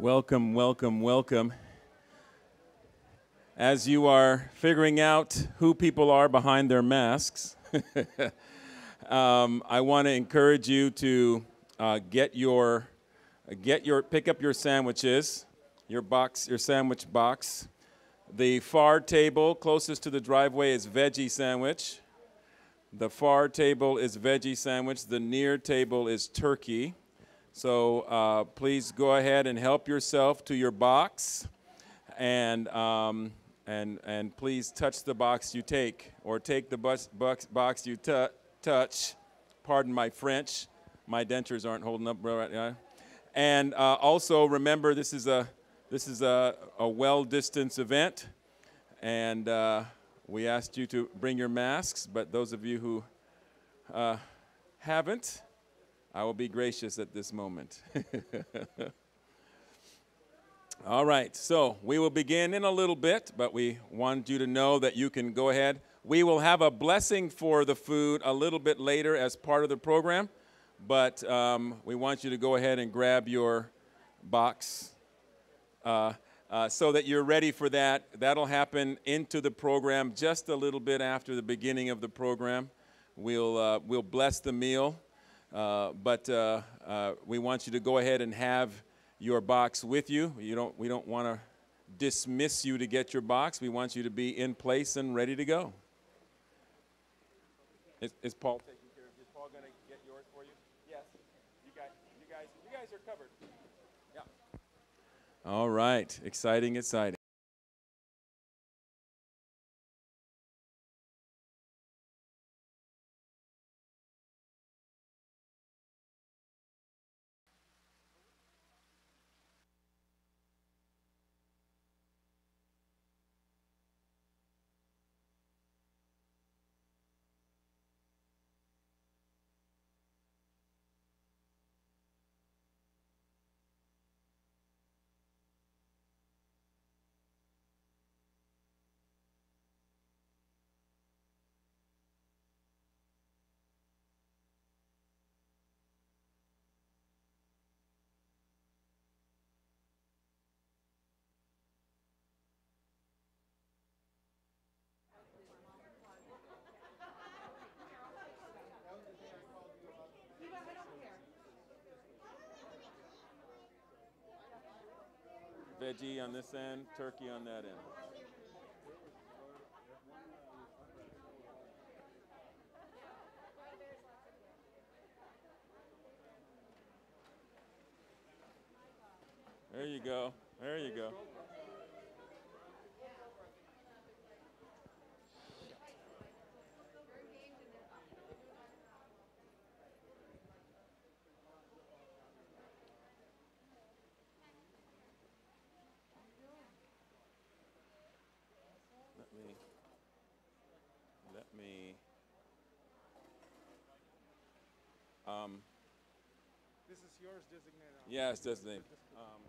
Welcome, welcome, welcome. As you are figuring out who people are behind their masks, um, I want to encourage you to uh, get your, get your, pick up your sandwiches, your box, your sandwich box. The far table closest to the driveway is veggie sandwich. The far table is veggie sandwich. The near table is turkey. So uh, please go ahead and help yourself to your box, and um, and and please touch the box you take, or take the bus, box, box you touch. Pardon my French, my dentures aren't holding up right now. And uh, also remember, this is a this is a, a well distance event, and uh, we asked you to bring your masks. But those of you who uh, haven't, I will be gracious at this moment. All right, so we will begin in a little bit, but we want you to know that you can go ahead. We will have a blessing for the food a little bit later as part of the program, but um, we want you to go ahead and grab your box uh, uh, so that you're ready for that. That'll happen into the program just a little bit after the beginning of the program. We'll, uh, we'll bless the meal. Uh, but uh, uh, we want you to go ahead and have your box with you. You don't, we don't want to dismiss you to get your box. We want you to be in place and ready to go. Is, is Paul taking care of? Is Paul going to get yours for you? Yes. You guys, you guys, you guys are covered. Yeah. All right. Exciting, exciting. Veggie on this end, turkey on that end. There you go. There you go. Let me, let me, um, This is yours designated. yes, the name. Um,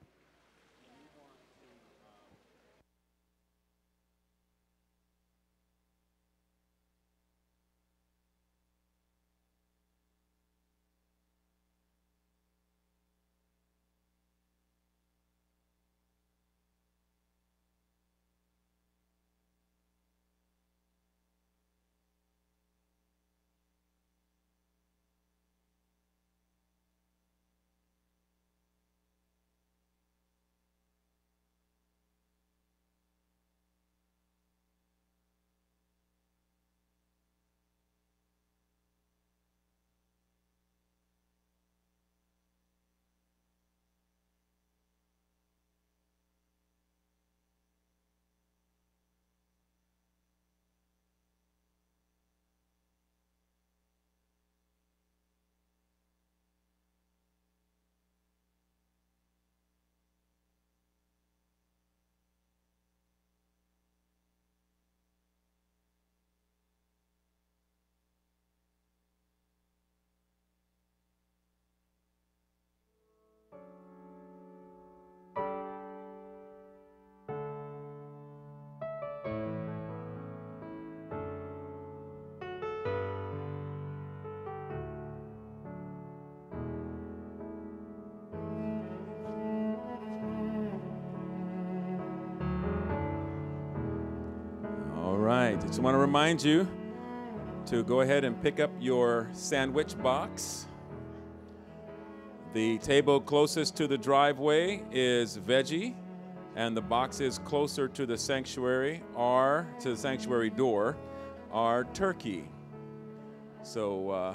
right. Just want to remind you to go ahead and pick up your sandwich box. The table closest to the driveway is veggie, and the boxes closer to the sanctuary are to the sanctuary door are turkey. So uh,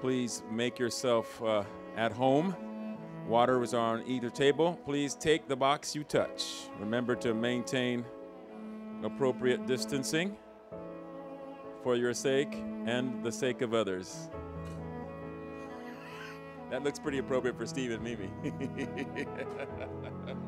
please make yourself uh, at home. Water is on either table. Please take the box you touch. Remember to maintain appropriate distancing for your sake and the sake of others. That looks pretty appropriate for Steve and Mimi.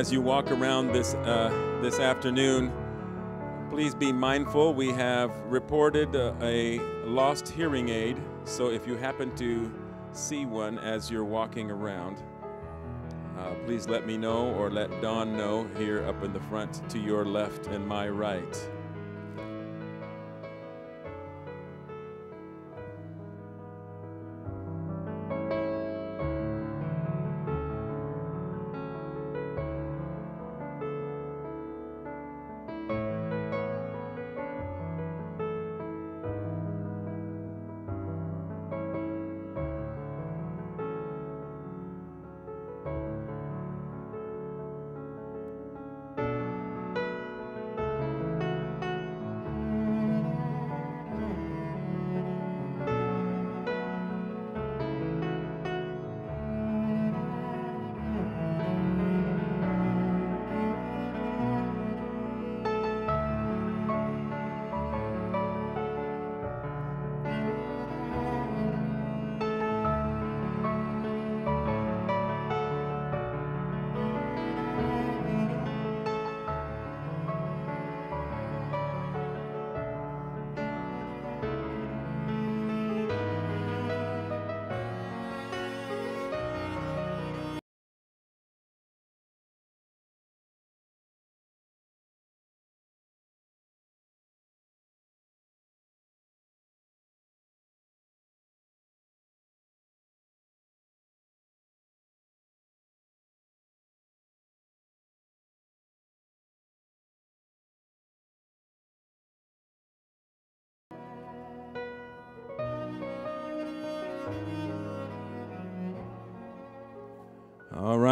As you walk around this uh, this afternoon, please be mindful. We have reported uh, a lost hearing aid, so if you happen to see one as you're walking around, uh, please let me know or let Don know here up in the front to your left and my right.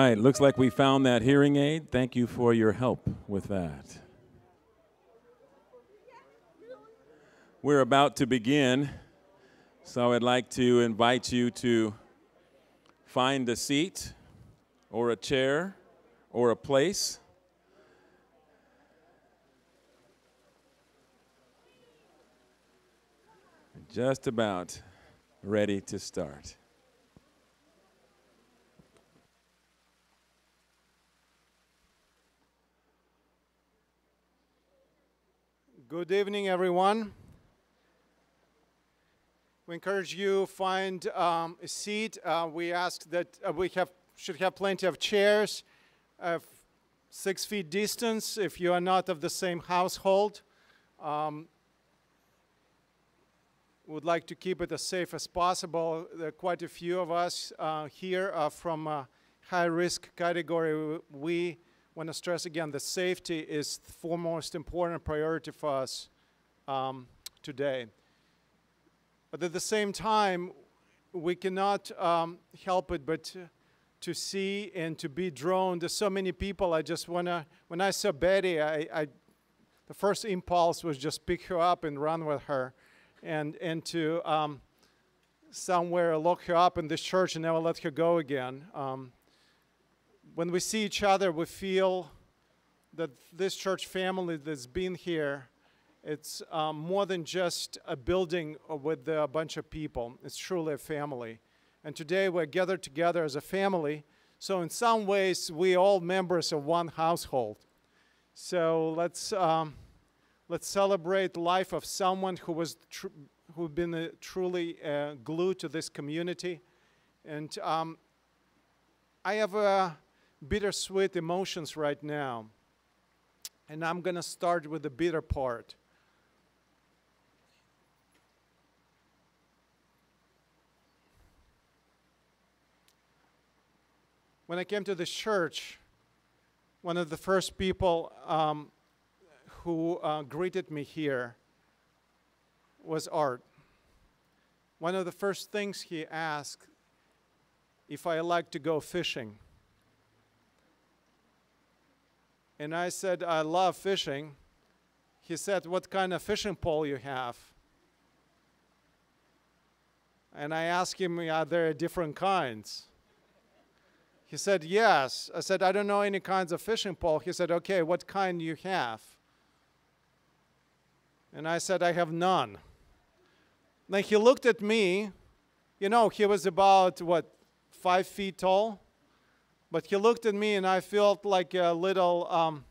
Right, looks like we found that hearing aid. Thank you for your help with that. We're about to begin, so I'd like to invite you to find a seat or a chair or a place. Just about ready to start. Good evening, everyone. We encourage you find um, a seat. Uh, we ask that uh, we have should have plenty of chairs, uh, six feet distance if you are not of the same household. Um, would like to keep it as safe as possible. There are quite a few of us uh, here are from a high risk category. We want to stress again that safety is the foremost important priority for us um, today. But at the same time, we cannot um, help it but to, to, see and to be drawn. to so many people. I just want to, when I saw Betty, I, I, the first impulse was just pick her up and run with her and, and to um, somewhere lock her up in this church and never let her go again. Um, when we see each other, we feel that this church family that's been here, it's um, more than just a building with a bunch of people. It's truly a family. And today we're gathered together as a family. So in some ways, we all members of one household. So let's um, Let's celebrate the life of someone who was who've been uh, truly uh, glued to this community. And um, I have uh, bittersweet emotions right now. And I'm going to start with the bitter part. When I came to this church, one of the first people um, who uh, greeted me here was Art. One of the first things he asked if I like to go fishing. And I said, I love fishing. He said, What kind of fishing pole you have? And I asked him, Are there different kinds? He said, Yes. I said, I don't know any kinds of fishing pole. He said, Okay, what kind you have? And I said, I have none. Then he looked at me. You know, he was about, what, five feet tall? But he looked at me and I felt like a little, um,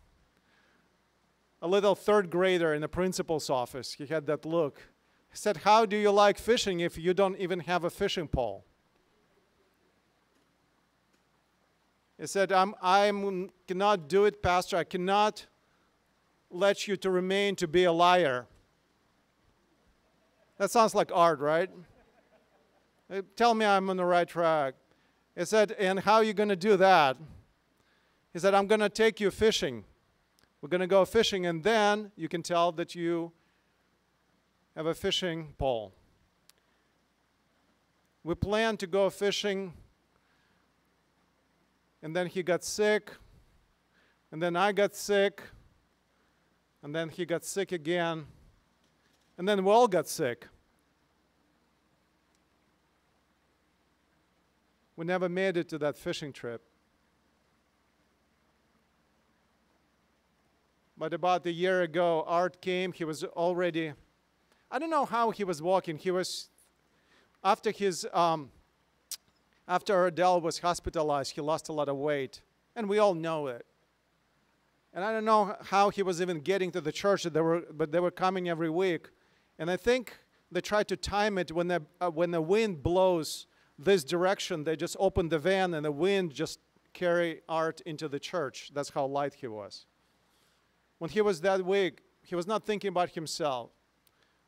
a little third grader in the principal's office. He had that look. He said, How do you like fishing if you don't even have a fishing pole? He said, I'm, I cannot do it, Pastor. I cannot let you to remain to be a liar. That sounds like Art, right? Tell me I'm on the right track. He said, And how are you going to do that? He said, I'm going to take you fishing. We're going to go fishing, and then you can tell that you have a fishing pole. We planned to go fishing and then he got sick, and then I got sick, and then he got sick again, and then we all got sick. We never made it to that fishing trip. But about a year ago, Art came. He was already, I don't know how he was walking. He was, after his um, after Adele was hospitalized, he lost a lot of weight, and we all know it. And I don't know how he was even getting to the church, they were, but they were coming every week. And I think they tried to time it when the, uh, when the wind blows this direction, they just open the van and the wind just carry Art into the church. That's how light he was. When he was that weak, he was not thinking about himself.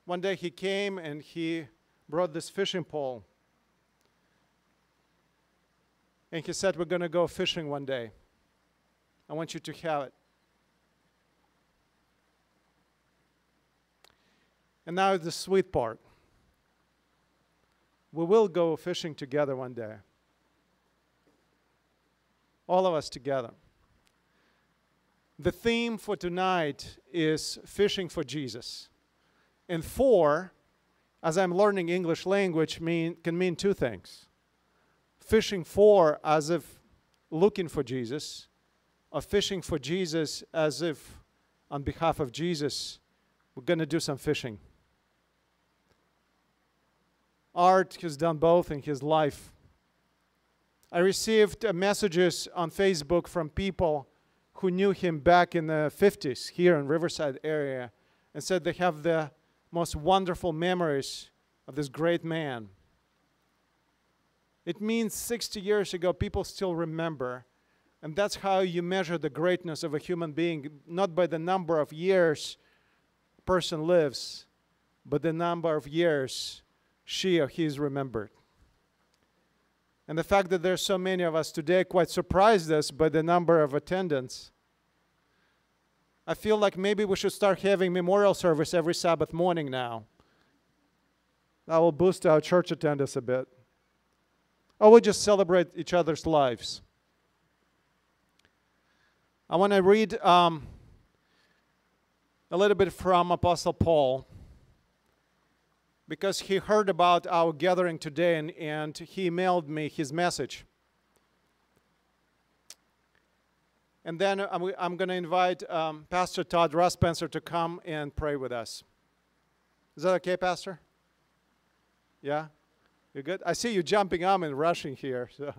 One day he came and he brought this fishing pole and he said, We're going to go fishing one day. I want you to have it. And now the sweet part. We will go fishing together one day. All of us together. The theme for tonight is fishing for Jesus. And for, as I'm learning English language, mean, can mean two things fishing for as if looking for Jesus, or fishing for Jesus as if on behalf of Jesus, we're going to do some fishing. Art has done both in his life. I received uh, messages on Facebook from people who knew him back in the 50s here in Riverside area and said they have the most wonderful memories of this great man. It means 60 years ago, people still remember. And that's how you measure the greatness of a human being, not by the number of years a person lives, but the number of years she or he is remembered. And the fact that there's so many of us today quite surprised us by the number of attendance. I feel like maybe we should start having memorial service every Sabbath morning now. That will boost our church attendance a bit or we just celebrate each other's lives. I want to read um, a little bit from Apostle Paul because he heard about our gathering today and, and he emailed me his message. And then I'm, I'm going to invite um, Pastor Todd Spencer to come and pray with us. Is that okay, Pastor? Yeah? You good? I see you jumping up and rushing here. So.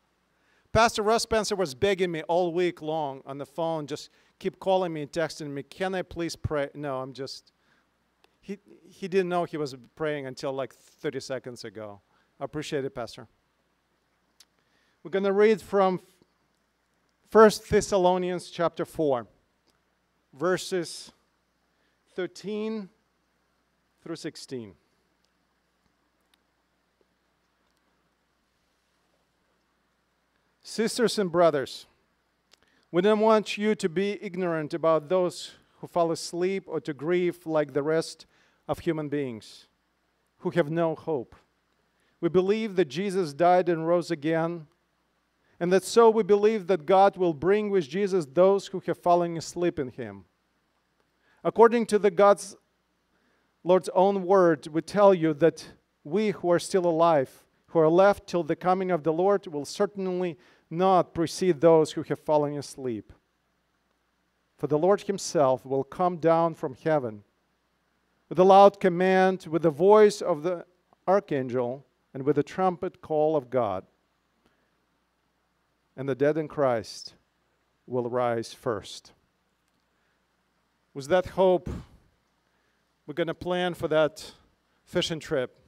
Pastor Russ Spencer was begging me all week long on the phone, just keep calling me and texting me, "Can I please pray?" No, I'm just. He he didn't know he was praying until like 30 seconds ago. I appreciate it, Pastor. We're going to read from 1 Thessalonians chapter 4, verses 13 through 16. Sisters and brothers, we don't want you to be ignorant about those who fall asleep or to grieve like the rest of human beings who have no hope. We believe that Jesus died and rose again, and that so we believe that God will bring with Jesus those who have fallen asleep in him. According to the God's Lord's own word, we tell you that we who are still alive, who are left till the coming of the Lord, will certainly not precede those who have fallen asleep. For the Lord himself will come down from heaven with a loud command, with the voice of the archangel, and with the trumpet call of God. And the dead in Christ will rise first. With that hope, we're going to plan for that fishing trip.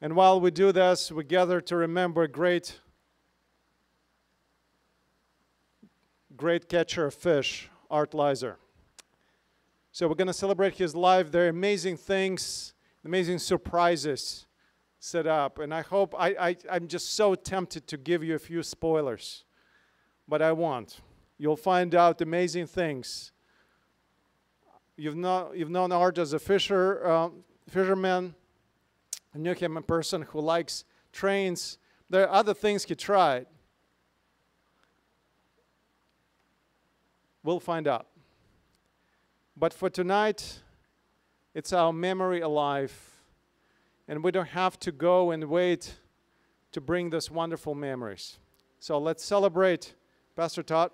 And while we do this, we gather to remember a great, great catcher of fish, Art Lizer. So we're going to celebrate his life. There are amazing things, amazing surprises set up. And I hope, I, I, I'm just so tempted to give you a few spoilers, but I won't. You'll find out amazing things. You've, know, you've known Art as a fisher, uh, fisherman I knew him a person who likes trains. There are other things he tried. We'll find out. But for tonight, it's our memory alive. And we don't have to go and wait to bring those wonderful memories. So let's celebrate. Pastor Todd,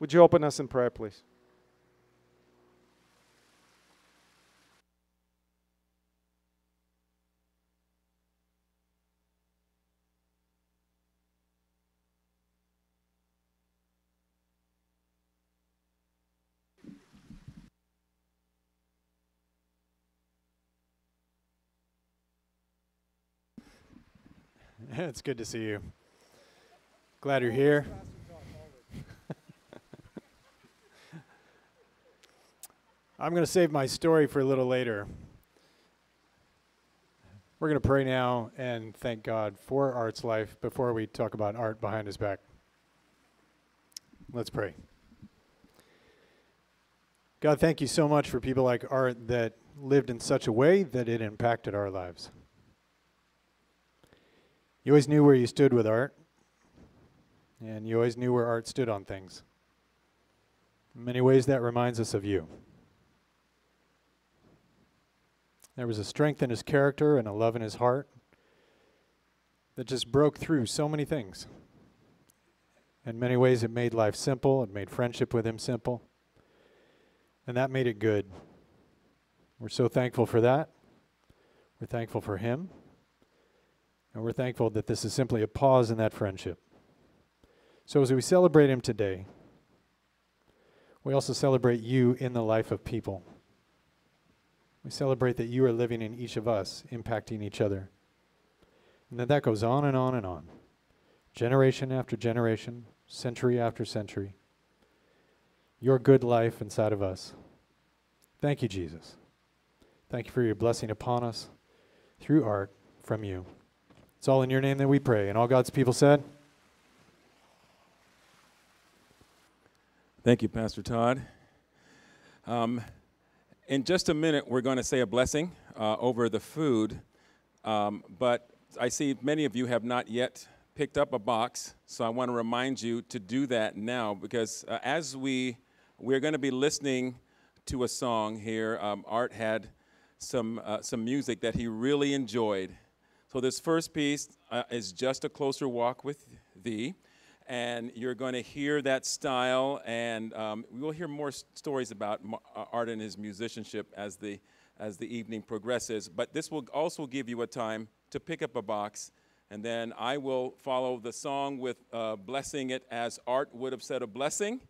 would you open us in prayer, please? it's good to see you. Glad you're here. I'm going to save my story for a little later. We're going to pray now and thank God for Art's life before we talk about Art behind his back. Let's pray. God, thank you so much for people like Art that lived in such a way that it impacted our lives. You always knew where you stood with Art, and you always knew where Art stood on things. In many ways, that reminds us of you. There was a strength in his character and a love in his heart that just broke through so many things. In many ways, it made life simple, it made friendship with him simple, and that made it good. We're so thankful for that. We're thankful for him. And we're thankful that this is simply a pause in that friendship. So as we celebrate him today, we also celebrate you in the life of people. We celebrate that you are living in each of us, impacting each other. And then that goes on and on and on, generation after generation, century after century. Your good life inside of us. Thank you, Jesus. Thank you for your blessing upon us through Art from you. It's all in your name that we pray. And all God's people said, Thank you, Pastor Todd. Um, in just a minute, we're going to say a blessing uh, over the food. Um, but I see many of you have not yet picked up a box, so I want to remind you to do that now because uh, as we we're going to be listening to a song here, um, Art had some uh, some music that he really enjoyed, so this first piece uh, is just a closer walk with thee. And you're going to hear that style, and um, we will hear more stories about uh, Art and his musicianship as the, as the evening progresses. But this will also give you a time to pick up a box And then I will follow the song with uh, blessing it as Art would have said a blessing.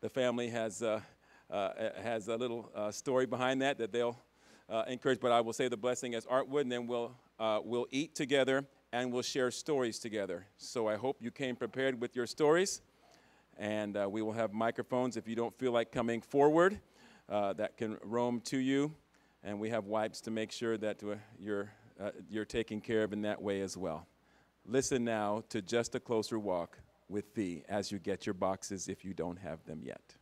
The family has, uh, uh, has a little uh, story behind that that they'll encourage, but I will say the blessing as Art would, and then we'll, uh, we'll eat together and we'll share stories together. So I hope you came prepared with your stories. And uh, we will have microphones if you don't feel like coming forward uh, that can roam to you. And we have wipes to make sure that uh, you're, uh, you're taken care of in that way as well. Listen now to Just a Closer Walk with Thee as you get your boxes if you don't have them yet.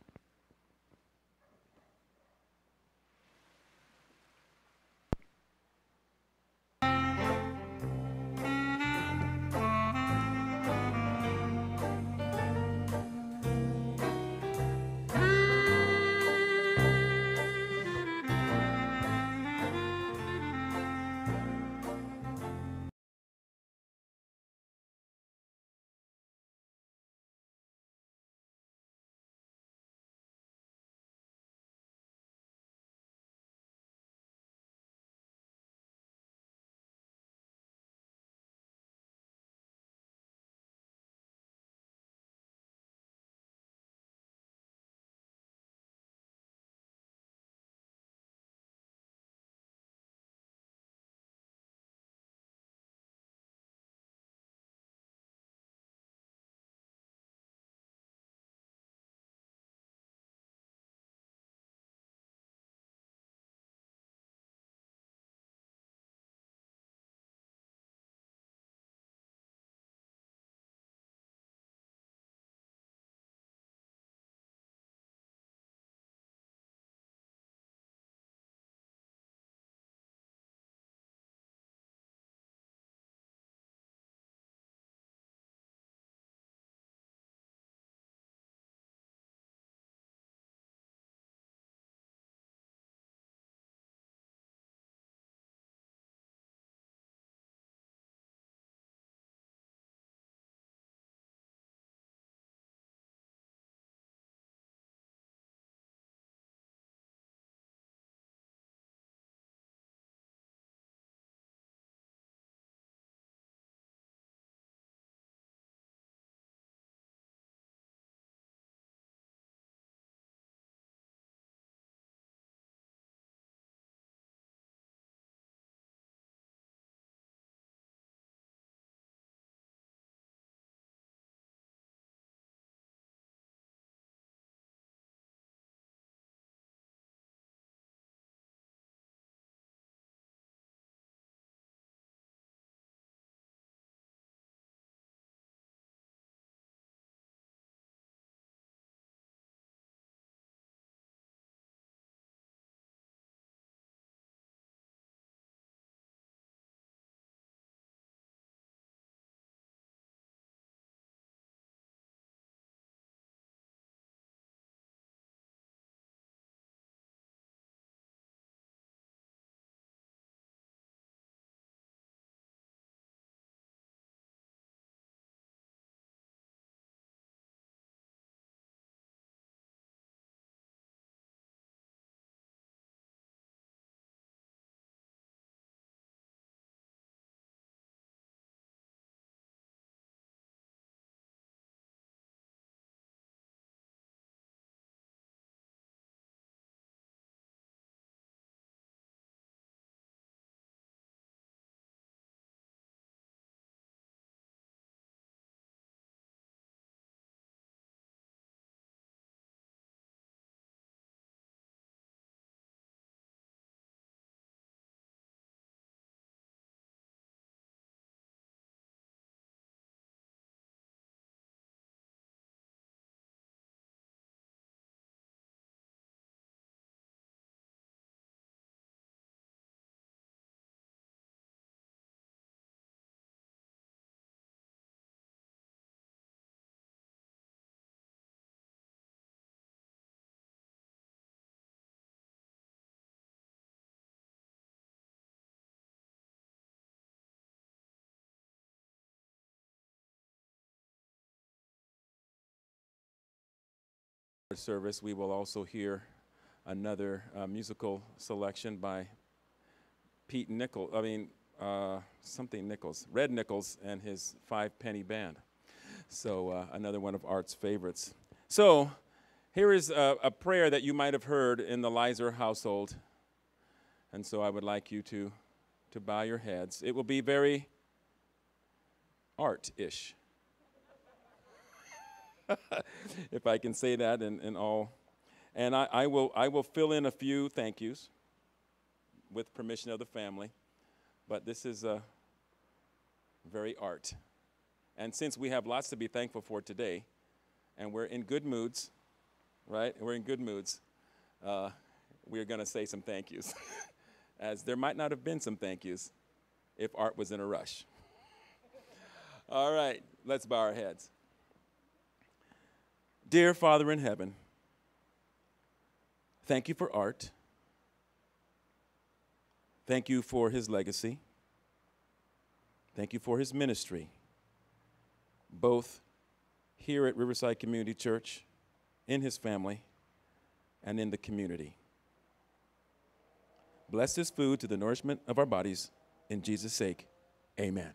Service, we will also hear another uh, musical selection by Pete Nichols, I mean, uh, something Nichols, Red Nichols, and his Five Penny Band. So, uh, another one of Art's favorites. So, here is a, a prayer that you might have heard in the Lizer household. And so, I would like you to, to bow your heads. It will be very art ish. if I can say that in, in all. And I, I, will, I will fill in a few thank yous with permission of the family. But this is a very art. And since we have lots to be thankful for today, and we're in good moods, right? We're in good moods. Uh, we're going to say some thank yous, as there might not have been some thank yous if Art was in a rush. All right, let's bow our heads. Dear Father in heaven, thank you for Art. Thank you for his legacy. Thank you for his ministry, both here at Riverside Community Church, in his family, and in the community. Bless this food to the nourishment of our bodies. In Jesus' sake, amen.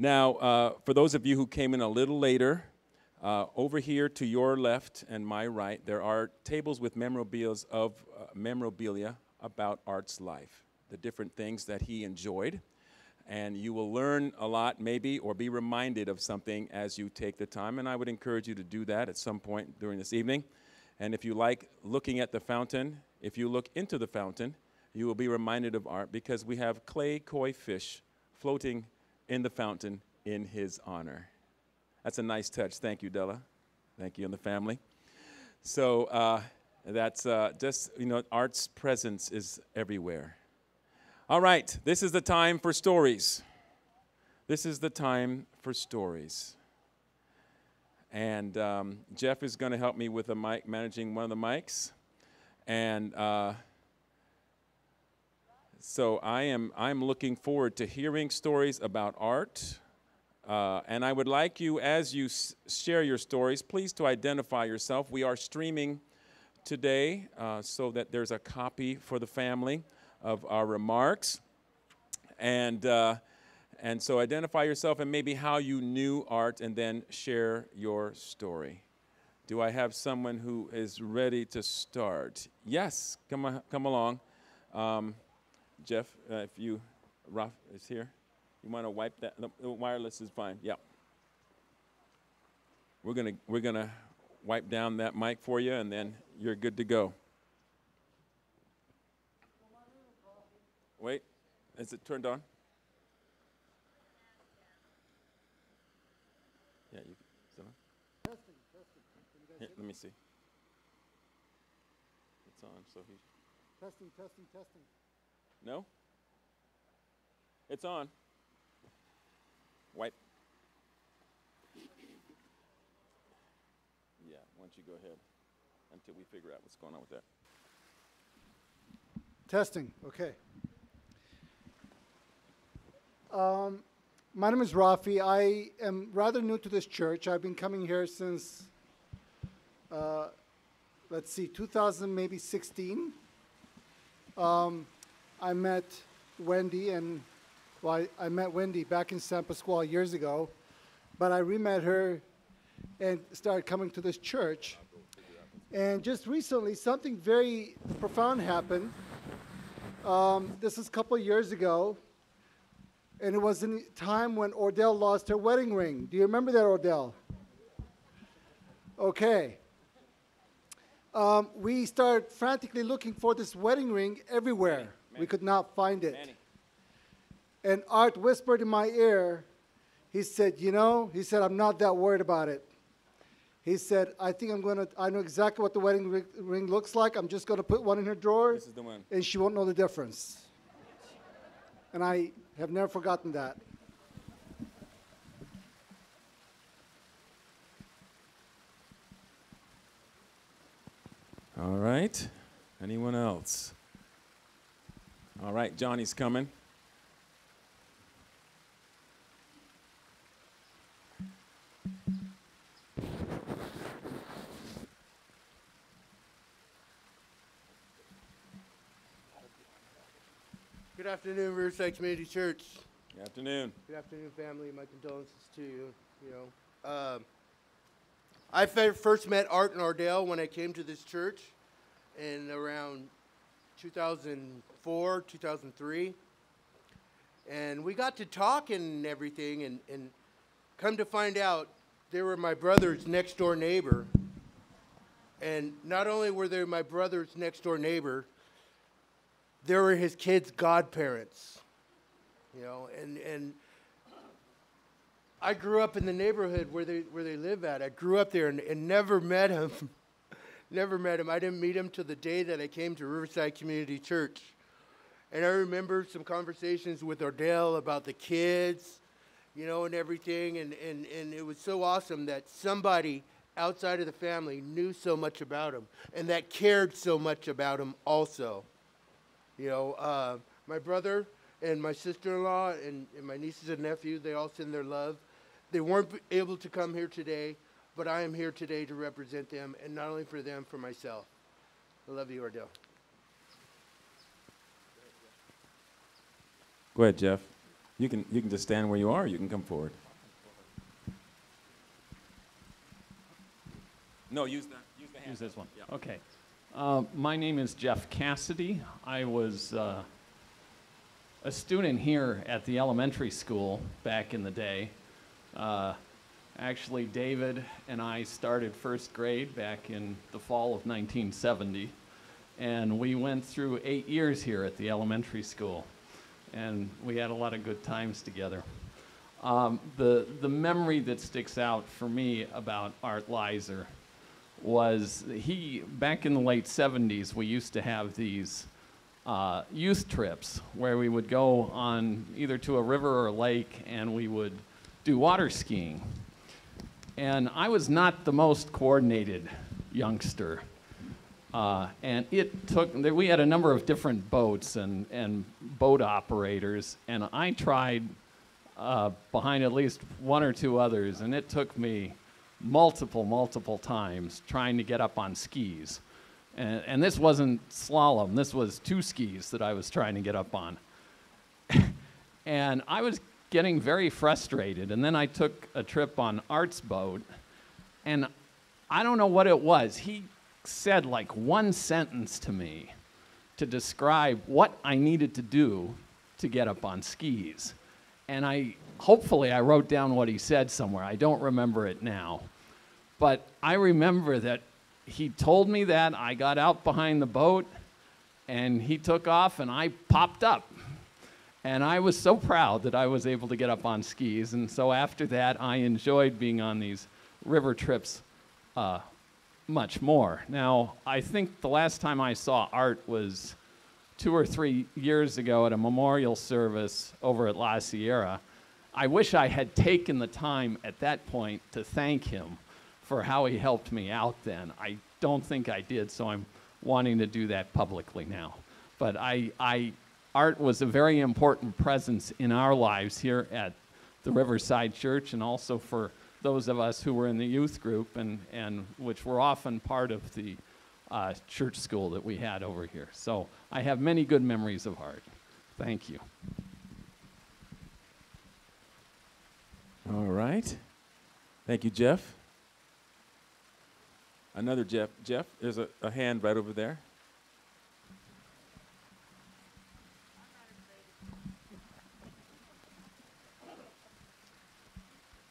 Now, uh, for those of you who came in a little later, uh, over here to your left and my right, there are tables with memorabilia of uh, memorabilia about Art's life, the different things that he enjoyed. And you will learn a lot, maybe, or be reminded of something as you take the time. And I would encourage you to do that at some point during this evening. And if you like looking at the fountain, if you look into the fountain, you will be reminded of Art because we have clay koi fish floating in the fountain in his honor. That's a nice touch. Thank you, Della. Thank you and the family. So uh, that's uh, just, you know, Art's presence is everywhere. All right, this is the time for stories. This is the time for stories. And um, Jeff is going to help me with the mic, managing one of the mics. And uh, so I am I'm looking forward to hearing stories about Art. Uh, and I would like you, as you share your stories, please to identify yourself. We are streaming today uh, so that there's a copy for the family of our remarks. And, uh, and so identify yourself and maybe how you knew Art and then share your story. Do I have someone who is ready to start? Yes, come, come along. Um, Jeff, uh, if you, Raf is here. You want to wipe that? The wireless is fine. Yeah. We're gonna we're gonna wipe down that mic for you, and then you're good to go. Wait, is it turned on? Yeah, you. Is it on? Testing, testing. Here, let me see. It's on, so he. Testing, testing, testing. No? It's on. Wipe. Yeah, why don't you go ahead until we figure out what's going on with that. Testing, okay. Um, my name is Rafi. I am rather new to this church. I've been coming here since, uh, let's see, 2000, maybe 16. Um, I met Wendy, and well, I, I met Wendy back in San Pasqual years ago, but I re-met her and started coming to this church. And just recently, something very profound happened. Um, this is a couple years ago, and it was in time when Ordell lost her wedding ring. Do you remember that, Ordell? Okay. Um, we started frantically looking for this wedding ring everywhere. We could not find it. Manny. And Art whispered in my ear, he said, You know, he said, I'm not that worried about it. He said, I think I'm going to, I know exactly what the wedding ri- ring looks like. I'm just going to put one in her drawer, This is the one. and she won't know the difference. And I have never forgotten that. All right. Anyone else? All right, Johnny's coming. Good afternoon, Riverside Community Church. Good afternoon. Good afternoon, family. My condolences to you. You know, um, I first met Art and Ardell when I came to this church in around 2004, 2003, and we got to talking and everything, and, and come to find out, they were my brother's next door neighbor. And not only were they my brother's next door neighbor, they were his kids' godparents. You know, and and I grew up in the neighborhood where they where they live at. I grew up there and, and never met him. never met him. I didn't meet him till the day that I came to Riverside Community Church. And I remember some conversations with Ardell about the kids, you know, and everything. And, and, and it was so awesome that somebody outside of the family knew so much about him and that cared so much about him also. You know, uh, my brother and my sister-in-law and, and my nieces and nephews, they all send their love. They weren't able to come here today, but I am here today to represent them, and not only for them, for myself. I love you, Ardell. Go ahead, Jeff. You can you can just stand where you are. You can come forward. No, use that. Use the hand. Use this one. Yeah. Okay. Uh, my name is Jeff Cassidy. I was uh, a student here at the elementary school back in the day. Uh, actually, David and I started first grade back in the fall of 1970, and we went through eight years here at the elementary school, and we had a lot of good times together. Um, the, the memory that sticks out for me about Art Lizer was he back in the late 70s we used to have these uh, youth trips where we would go on either to a river or a lake and we would do water skiing and i was not the most coordinated youngster uh, and it took we had a number of different boats and, and boat operators and i tried uh, behind at least one or two others and it took me multiple, multiple times trying to get up on skis. And, and this wasn't slalom, this was two skis that I was trying to get up on. and I was getting very frustrated. And then I took a trip on Art's boat, and I don't know what it was. He said like one sentence to me to describe what I needed to do to get up on skis. And I hopefully I wrote down what he said somewhere. I don't remember it now. But I remember that he told me that I got out behind the boat and he took off and I popped up. And I was so proud that I was able to get up on skis. And so after that, I enjoyed being on these river trips uh, much more. Now, I think the last time I saw Art was two or three years ago at a memorial service over at La Sierra. I wish I had taken the time at that point to thank him for how he helped me out then. I don't think I did, so I'm wanting to do that publicly now. But I, I, Art was a very important presence in our lives here at the Riverside Church and also for those of us who were in the youth group and, and which were often part of the uh, church school that we had over here. So I have many good memories of Art. Thank you. All right. Thank you, Jeff. Another Jeff. Jeff, there's a, a hand right over there.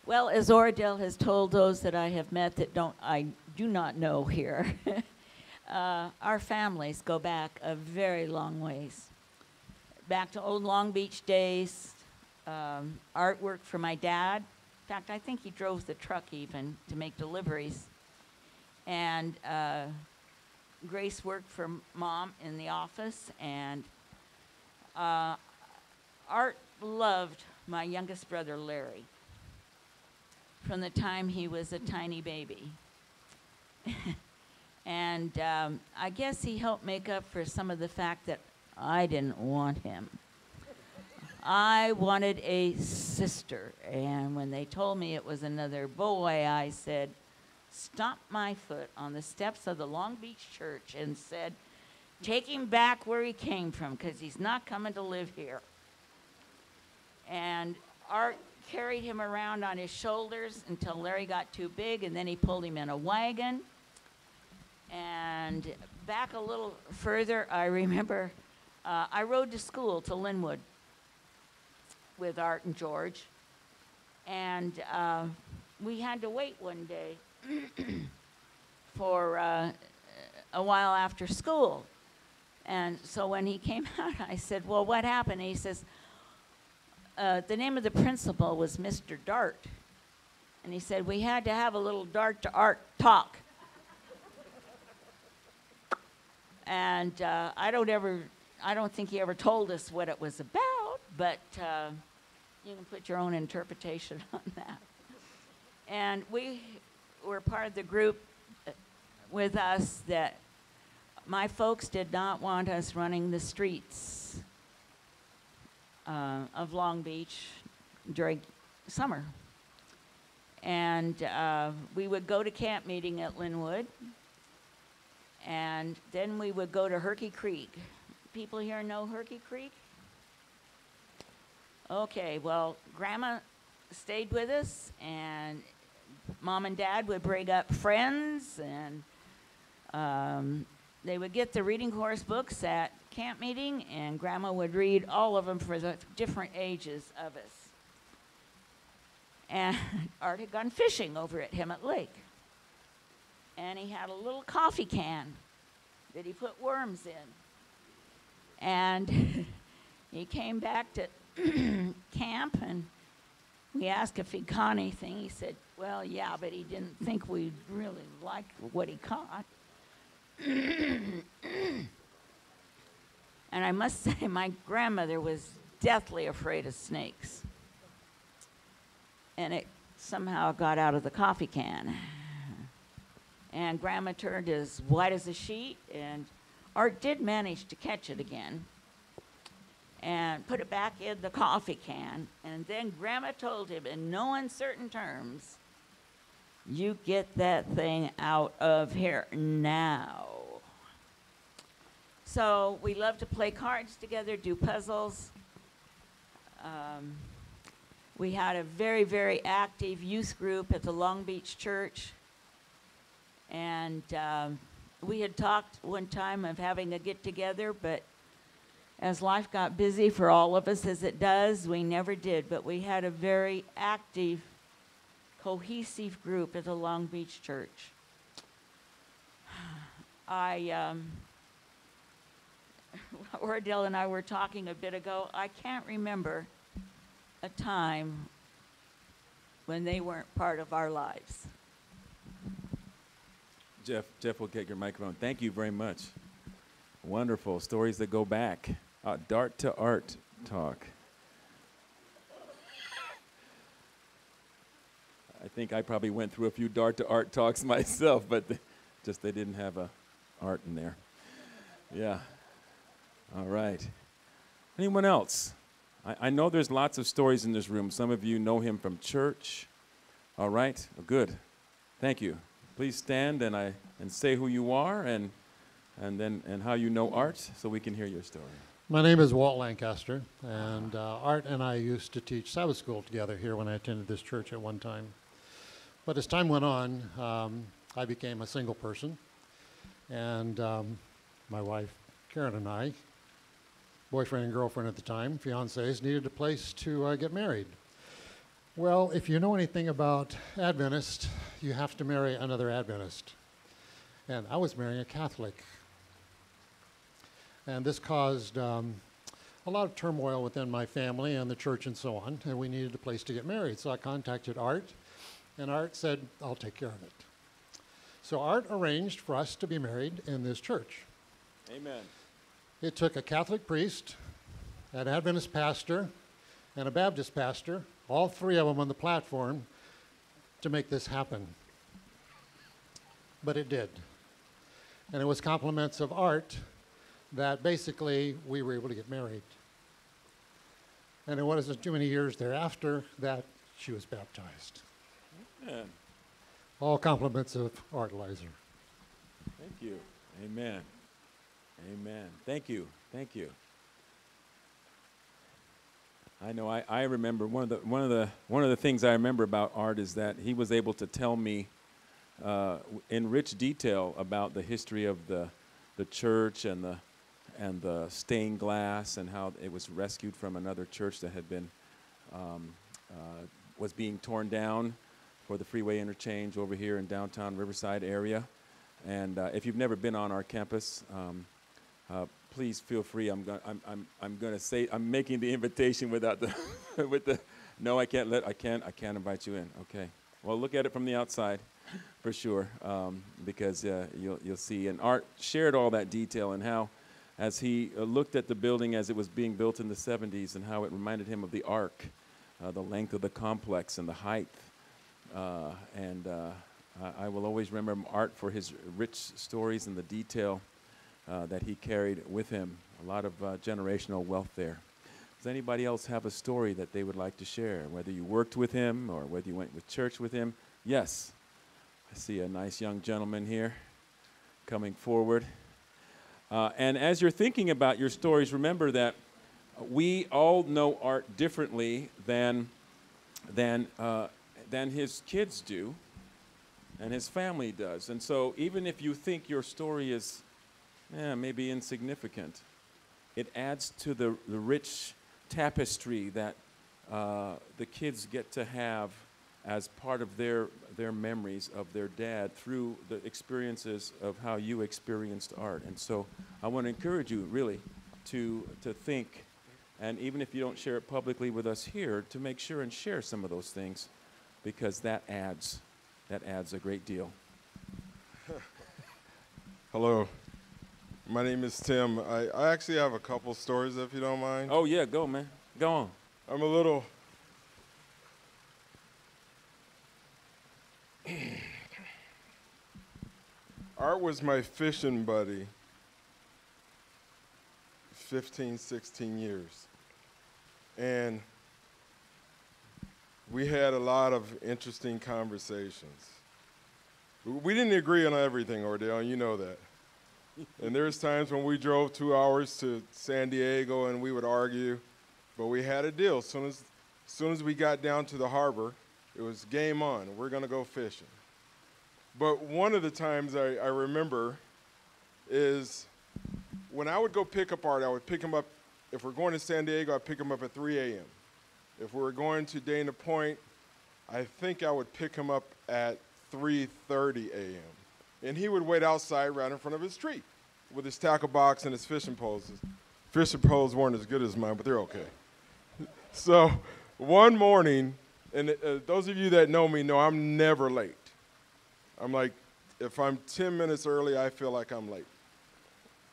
Well, as Oradell has told those that I have met that don't, I do not know here, uh, our families go back a very long ways. Back to old Long Beach days, um, Art worked for my dad. In fact, I think he drove the truck even to make deliveries. And uh, Grace worked for mom in the office, and uh, Art loved my youngest brother, Larry from the time he was a tiny baby. and um, I guess he helped make up for some of the fact that I didn't want him. I wanted a sister, and when they told me it was another boy, I said, stomped my foot on the steps of the Long Beach church and said, take him back where he came from because he's not coming to live here. And Art carried him around on his shoulders until Larry got too big, and then he pulled him in a wagon. And back a little further, I remember uh, I rode to school to Lynwood with Art and George. And uh, we had to wait one day for uh, a while after school. And so when he came out, I said, Well, what happened? And he says, uh, The name of the principal was Mr. Dart. And he said, We had to have a little Dart to Art talk. And uh, I don't ever, I don't think he ever told us what it was about, but uh, you can put your own interpretation on that. And we were part of the group uh, with us that my folks did not want us running the streets uh, of Long Beach during summer. And uh, we would go to camp meeting at Lynwood, and then we would go to Hurkey Creek. People here know Hurkey Creek? Okay, well, Grandma stayed with us, and Mom and Dad would bring up friends, and um, they would get the reading course books at camp meeting, and Grandma would read all of them for the different ages of us. And Art had gone fishing over at Hemet Lake. And he had a little coffee can that he put worms in. And he came back to camp and we asked if he'd caught anything. He said, Well, yeah, but he didn't think we'd really like what he caught. and I must say, my grandmother was deathly afraid of snakes. And it somehow got out of the coffee can. And grandma turned as white as a sheet, and Art did manage to catch it again and put it back in the coffee can. And then grandma told him in no uncertain terms, You get that thing out of here now. So we love to play cards together, do puzzles. Um, we had a very, very active youth group at the Long Beach Church. And um, we had talked one time of having a get together, but as life got busy for all of us, as it does, we never did. But we had a very active, cohesive group at the Long Beach Church. I, um, Ordell and I were talking a bit ago. I can't remember a time when they weren't part of our lives. Jeff, Jeff will get your microphone. Thank you very much. Wonderful stories that go back. Uh, Dart to art talk. I think I probably went through a few Dart to art talks myself, but th- just they didn't have a art in there. Yeah. All right. Anyone else? I, I know there's lots of stories in this room. Some of you know him from church. All right. Good. Thank you. Please stand and I and say who you are and and then and how you know art so we can hear your story. My name is Walt Lancaster, and uh, Art and I used to teach Sabbath school together here when I attended this church at one time. But as time went on, um, I became a single person, and um, my wife Karen and I, boyfriend and girlfriend at the time, fiancés, needed a place to uh, get married. Well, if you know anything about Adventist, you have to marry another Adventist. And I was marrying a Catholic. And this caused um, a lot of turmoil within my family and the church and so on. And we needed a place to get married. So I contacted Art, and Art said, I'll take care of it. So Art arranged for us to be married in this church. Amen. It took a Catholic priest, an Adventist pastor, and a Baptist pastor, all three of them on the platform, to make this happen. But it did. And it was compliments of art that basically we were able to get married. And it wasn't too many years thereafter that she was baptized. Amen. All compliments of Art Lizer. Thank you. Amen. Amen. Thank you. Thank you. I know. I, I remember one of the one of the one of the things I remember about Art is that he was able to tell me uh, in rich detail about the history of the the church and the and the stained glass and how it was rescued from another church that had been um, uh, was being torn down for the freeway interchange over here in downtown Riverside area. And uh, if you've never been on our campus, um, uh, please feel free. I'm going. I'm. I'm. I'm going to say. I'm making the invitation without the. with the. No, I can't let. I can't. I can't invite you in. Okay. Well, look at it from the outside, for sure, um, because uh, you'll you'll see. And Art shared all that detail and how, as he uh, looked at the building as it was being built in the 70s and how it reminded him of the Ark, uh, the length of the complex and the height. Uh, and uh, I, I will always remember Art for his rich stories and the detail uh, that he carried with him. A lot of uh, generational wealth there. Does anybody else have a story that they would like to share? Whether you worked with him or whether you went with church with him? Yes. I see a nice young gentleman here coming forward. Uh, and as you're thinking about your stories, remember that we all know art differently than, than, uh, than his kids do and his family does. And so even if you think your story is yeah, maybe insignificant, it adds to the, the rich tapestry that uh, the kids get to have as part of their, their memories of their dad through the experiences of how you experienced art. And so I want to encourage you, really, to, to think, and even if you don't share it publicly with us here, to make sure and share some of those things because that adds, that adds a great deal. Hello. My name is Tim. I, I actually have a couple stories if you don't mind. Oh, yeah, go, man. Go on. I'm a little. Art was my fishing buddy 15, 16 years. And we had a lot of interesting conversations. We didn't agree on everything, Ordell, and you know that. And there's times when we drove two hours to San Diego and we would argue, but we had a deal. As soon as, as soon as we got down to the harbor, it was game on. We're gonna go fishing. But one of the times I, I remember is when I would go pick up Art, I would pick him up. If we're going to San Diego, I'd pick him up at 3 a.m. If we were going to Dana Point, I think I would pick him up at 3:30 a.m. And he would wait outside right in front of his tree with his tackle box and his fishing poles. Fishing poles weren't as good as mine, but they're okay. So one morning, and uh, those of you that know me know I'm never late. I'm like, if I'm 10 minutes early, I feel like I'm late.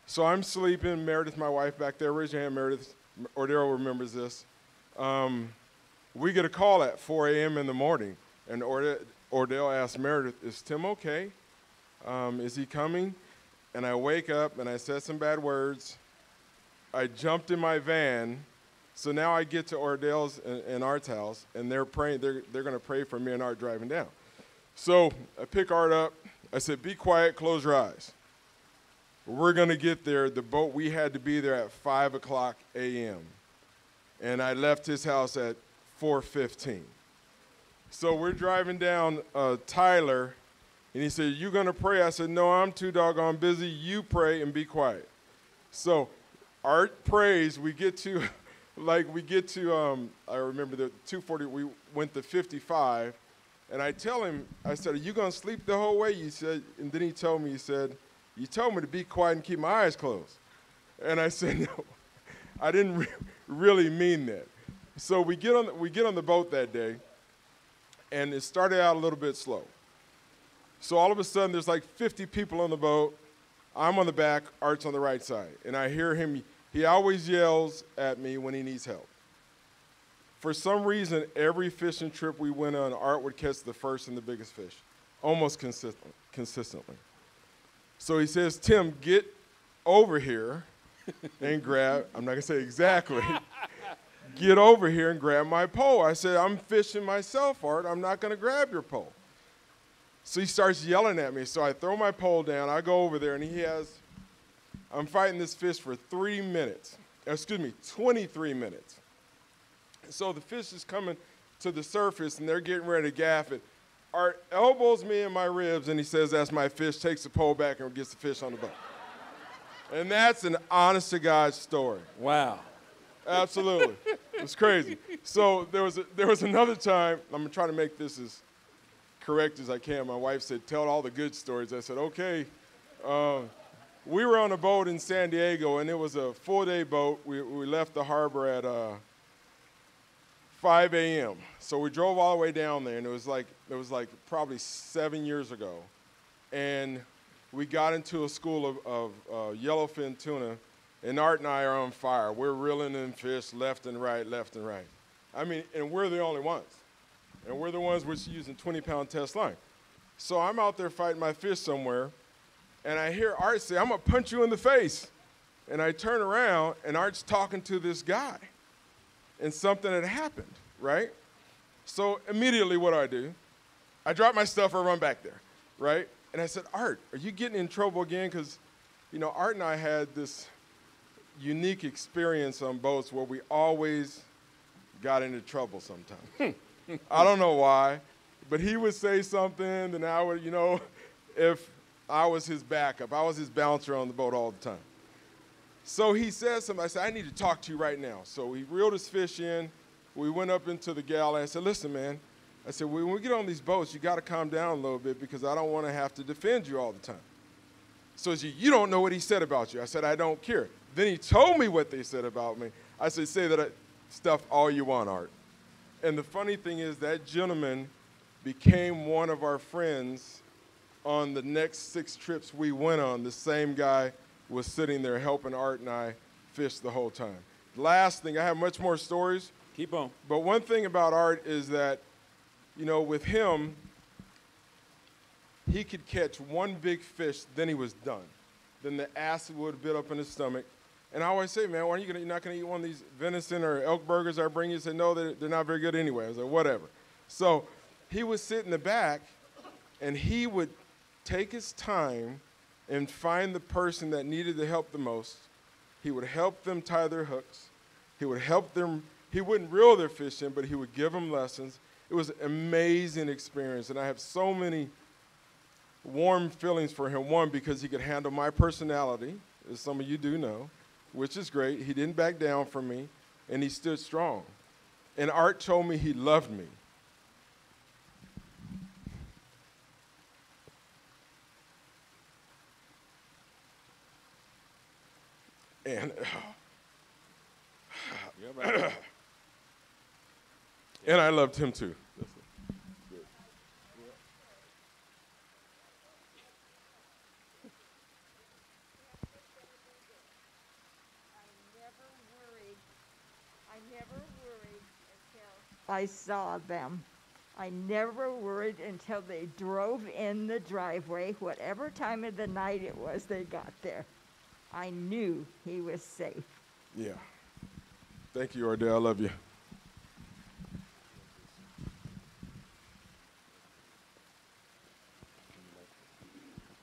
So I'm sleeping. Meredith, my wife, back there. Raise your hand, Meredith. Ordero remembers this. Um, we get a call at 4 a.m. in the morning, and Orde- Ordell asked Meredith, "Is Tim okay? Um, is he coming?" And I wake up and I said some bad words. I jumped in my van. So now I get to Ordell's and, and Art's house, and they're praying. They're, they're going to pray for me and Art driving down. So I pick Art up. I said, "Be quiet. Close your eyes." We're going to get there. The boat, we had to be there at 5 o'clock a.m. And I left his house at 4.15. So we're driving down uh, Tyler, and he said, You're going to pray? I said, no, I'm too doggone busy. You pray and be quiet. So Art prays. We get to, like, we get to, um, I remember the 240, we went to 55. And I tell him, I said, are you going to sleep the whole way? He said, and then he told me, he said, you told me to be quiet and keep my eyes closed. And I said, no, I didn't re- really mean that. So we get, on we get on the boat that day, and it started out a little bit slow. So all of a sudden, there's like 50 people on the boat. I'm on the back, Art's on the right side. And I hear him, he always yells at me when he needs help. For some reason, every fishing trip we went on, Art would catch the first and the biggest fish, almost consistent, consistently. So he says, Tim, get over here and grab, I'm not gonna say exactly, get over here and grab my pole. I said, I'm fishing myself, Art. I'm not gonna grab your pole. So he starts yelling at me. So I throw my pole down. I go over there, and he has I'm fighting this fish for three minutes. Excuse me, 23 minutes. So the fish is coming to the surface and they're getting ready to gaff it. Art elbows me in my ribs and he says, That's my fish, takes the pole back and gets the fish on the boat. and that's an honest to God story. Wow. Absolutely. it's crazy. So there was, a, there was another time, I'm going to try to make this as correct as I can. My wife said, Tell all the good stories. I said, Okay. Uh, we were on a boat in San Diego, and it was a full day boat. We, we left the harbor at uh, 5 a.m. So we drove all the way down there, and it was like it was like probably seven years ago, and we got into a school of, of uh, yellowfin tuna, and Art and I are on fire. We're reeling in fish left and right, left and right. I mean, and we're the only ones, and we're the ones which using 20-pound test line. So I'm out there fighting my fish somewhere and I hear Art say, I'm gonna punch you in the face. And I turn around and Art's talking to this guy. And something had happened, right? So immediately what do I do? I drop my stuff, I run back there, right? And I said, Art, are you getting in trouble again? Because, you know, Art and I had this unique experience on boats where we always got into trouble sometimes. Hmm. I don't know why, but he would say something, and I would, you know, if I was his backup. I was his bouncer on the boat all the time. So he says something. I said, I need to talk to you right now. So he reeled his fish in. We went up into the galley. I said, listen, man. I said, when we get on these boats, you got to calm down a little bit because I don't want to have to defend you all the time. So he said, you don't know what he said about you. I said, I don't care. Then he told me what they said about me. I said, say that uh, stuff all you want, Art. And the funny thing is that gentleman became one of our friends on the next six trips we went on, the same guy was sitting there helping Art and I fish the whole time. Last thing, I have much more stories. Keep on. But one thing about Art is that, you know, with him, he could catch one big fish, then he was done. Then the acid would build up in his stomach. And I always say, man, why are you gonna, you're not going to eat one of these venison or elk burgers I bring you? He said, no, they're, they're not very good anyway. I was like, whatever. So he would sit in the back, and he would take his time and find the person that needed the help the most. He would help them tie their hooks. He would help them, he wouldn't reel their fish in, but he would give them lessons. It was an amazing experience, and I have so many warm feelings for him. One, because he could handle my personality, as some of you do know, which is great. He didn't back down from me, and he stood strong. And Art told me he loved me. And, and I loved him too. I saw them. I never worried until they drove in the driveway, whatever time of the night it was they got there. I knew he was safe. Yeah. Thank you, Ordell. I love you.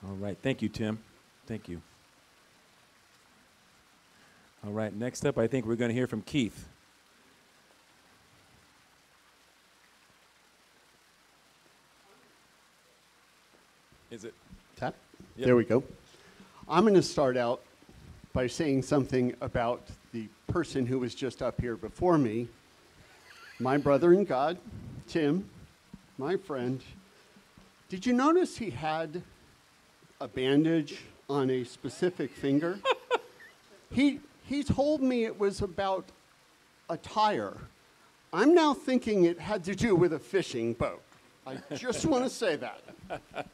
All right. Thank you, Tim. Thank you. All right. Next up, I think we're going to hear from Keith. Is it? Tap. Yep. There we go. I'm going to start out by saying something about the person who was just up here before me. My brother in God, Tim, my friend. Did you notice he had a bandage on a specific finger? he, he told me it was about a tire. I'm now thinking it had to do with a fishing boat. I just want to say that.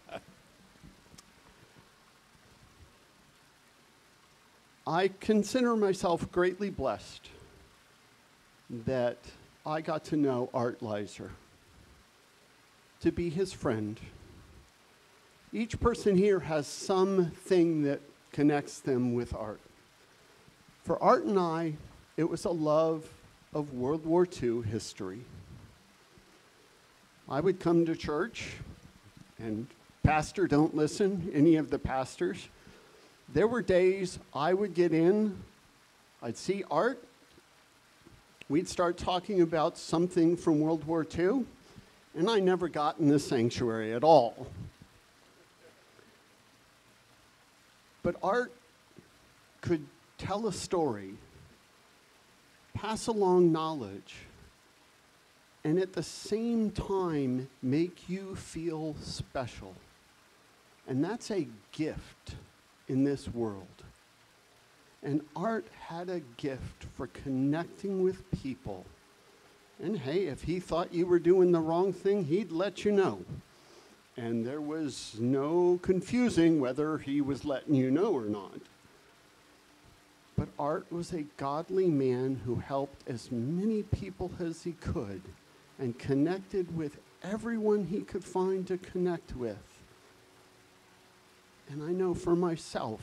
I consider myself greatly blessed that I got to know Art Lizer, to be his friend. Each person here has something that connects them with art. For Art and I, it was a love of World War II history. I would come to church, and Pastor, don't listen, any of the pastors, there were days I would get in, I'd see art, we'd start talking about something from World War II, and I never got in the sanctuary at all. But art could tell a story, pass along knowledge, and at the same time make you feel special. And that's a gift in this world. And art had a gift for connecting with people. And hey, if he thought you were doing the wrong thing, he'd let you know. And there was no confusing whether he was letting you know or not. But Art was a godly man who helped as many people as he could and connected with everyone he could find to connect with. And I know for myself,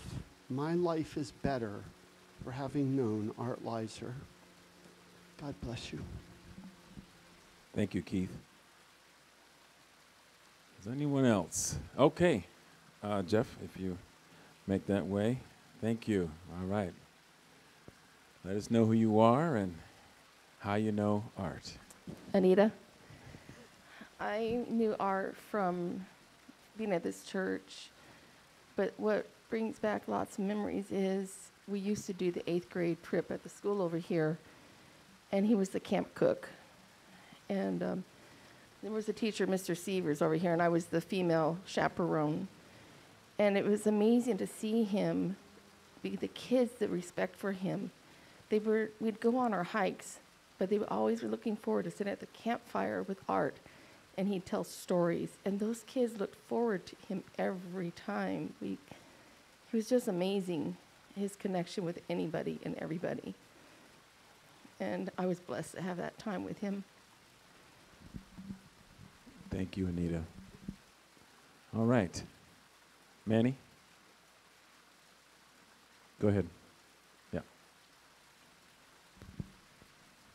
my life is better for having known Art Lizer. God bless you. Thank you, Keith. Is there anyone else? Okay. Uh, Jeff, if you make that way. Thank you. All right. Let us know who you are and how you know art. Anita. I knew Art from being at this church, but what brings back lots of memories is we used to do the eighth grade trip at the school over here, and he was the camp cook. And um, there was a teacher, Mr. Severs, over here, and I was the female chaperone. And it was amazing to see him, be the kids, the respect for him. They were, we'd go on our hikes, but they always were looking forward to sitting at the campfire with Art, and he'd tell stories. And those kids looked forward to him every time. We, he was just amazing, his connection with anybody and everybody. And I was blessed to have that time with him. Thank you, Anita. All right. Manny? Go ahead. Yeah.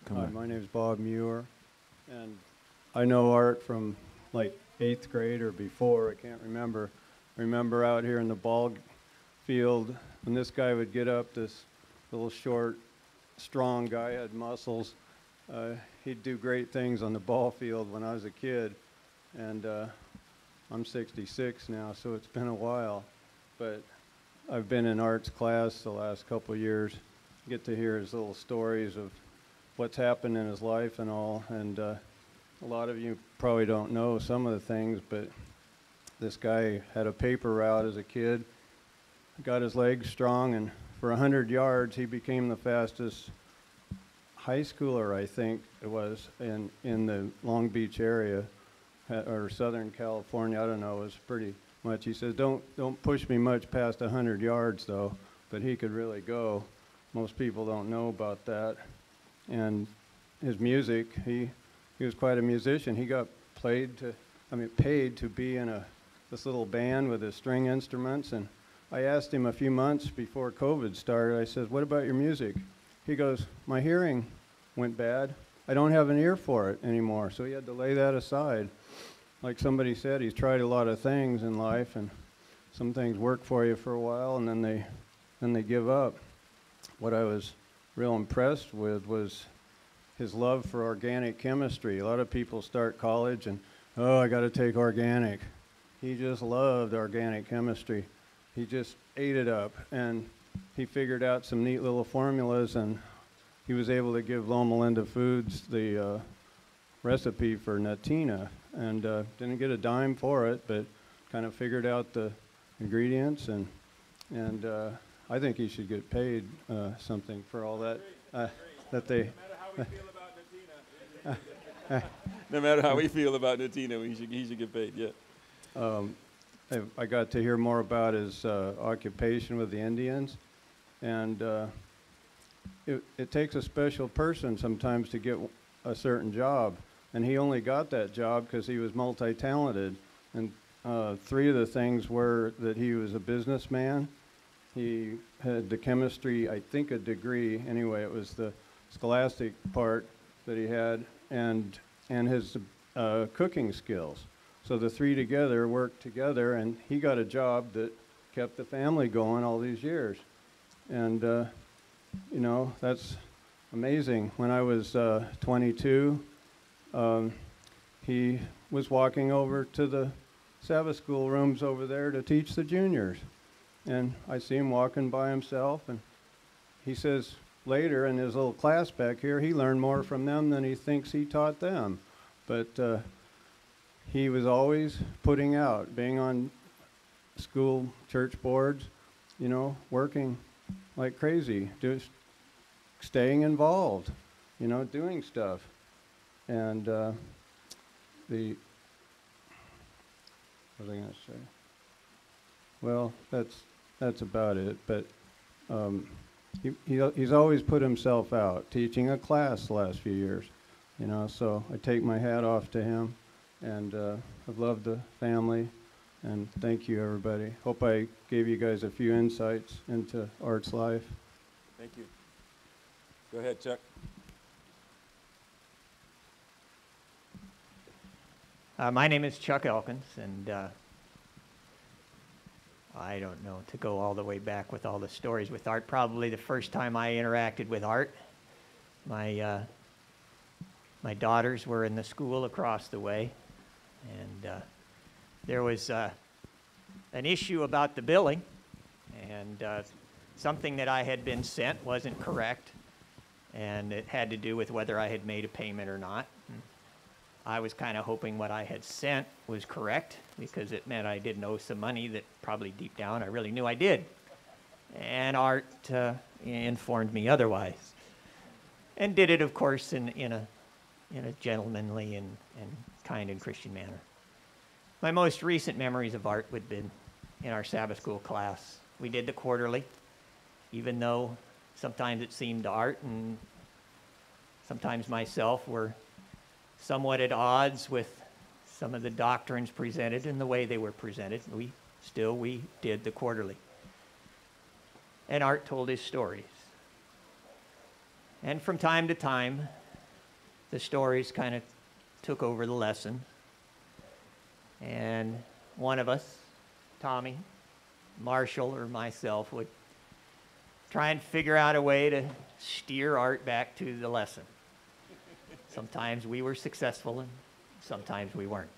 Come Hi, on. my name is Bob Muir, and I know art from like eighth grade or before. I can't remember. Remember out here in the ball field when this guy would get up, this little short, strong guy had muscles. Uh, he'd do great things on the ball field when I was a kid, and uh, I'm 66 now, so it's been a while. But I've been in arts class the last couple years. Get to hear his little stories of what's happened in his life and all. And uh, a lot of you probably don't know some of the things, but this guy had a paper route as a kid, got his legs strong, and for 100 yards, he became the fastest high schooler, I think it was, in, in the Long Beach area uh, or Southern California. I don't know. It was pretty much. He says, "Don't don't push me much past 100 yards, though." But he could really go. Most people don't know about that. And his music, he he was quite a musician. He got played to, I mean, paid to be in a this little band with his string instruments. And I asked him a few months before COVID started. I said, "What about your music?" He goes, "My hearing went bad. I don't have an ear for it anymore." So he had to lay that aside. Like somebody said, he's tried a lot of things in life, and some things work for you for a while, and then they then they give up. What I was real impressed with was his love for organic chemistry. A lot of people start college and, oh, I got to take organic. He just loved organic chemistry. He just ate it up, and he figured out some neat little formulas, and he was able to give Loma Linda Foods the uh, recipe for Nuteena, and uh, didn't get a dime for it, but kind of figured out the ingredients, and and uh, I think he should get paid uh, something for all that uh, that they. No matter how we feel about Nuteena, we should, he should get paid, yeah. Um, I, I got to hear more about his uh, occupation with the Indians, and uh, it, it takes a special person sometimes to get a certain job, and he only got that job because he was multi-talented. And uh, three of the things were that he was a businessman, he had the chemistry, I think a degree, anyway, it was the scholastic part that he had, and, and his uh, cooking skills. So the three together worked together, and he got a job that kept the family going all these years. And, uh, you know, that's amazing. When I was uh, 22, um, he was walking over to the Sabbath school rooms over there to teach the juniors. And I see him walking by himself, and he says later in his little class back here, he learned more from them than he thinks he taught them. But uh, he was always putting out, being on school church boards, you know, working like crazy, just staying involved, you know, doing stuff. And uh, the, what was I going to say? Well, that's, that's about it. But um, he, he, he's always put himself out, teaching a class the last few years, you know, so I take my hat off to him. And uh, I've loved the family. And thank you, everybody. Hope I gave you guys a few insights into Art's life. Thank you. Go ahead, Chuck. Uh, my name is Chuck Elkins, and uh, I don't know to go all the way back with all the stories with Art. Probably the first time I interacted with Art, my uh, my daughters were in the school across the way, and uh, there was uh, an issue about the billing, and uh, something that I had been sent wasn't correct, and it had to do with whether I had made a payment or not. I was kind of hoping what I had sent was correct because it meant I didn't owe some money that probably deep down I really knew I did. And Art uh, informed me otherwise. And did it, of course, in, in, a, in a gentlemanly and, and kind and Christian manner. My most recent memories of Art would have been in our Sabbath school class. We did the quarterly, even though sometimes it seemed Art and sometimes myself were somewhat at odds with some of the doctrines presented and the way they were presented. We still we did the quarterly. And Art told his stories. And from time to time, the stories kind of took over the lesson. And one of us, Tommy, Marshall, or myself, would try and figure out a way to steer Art back to the lesson. Sometimes we were successful and sometimes we weren't.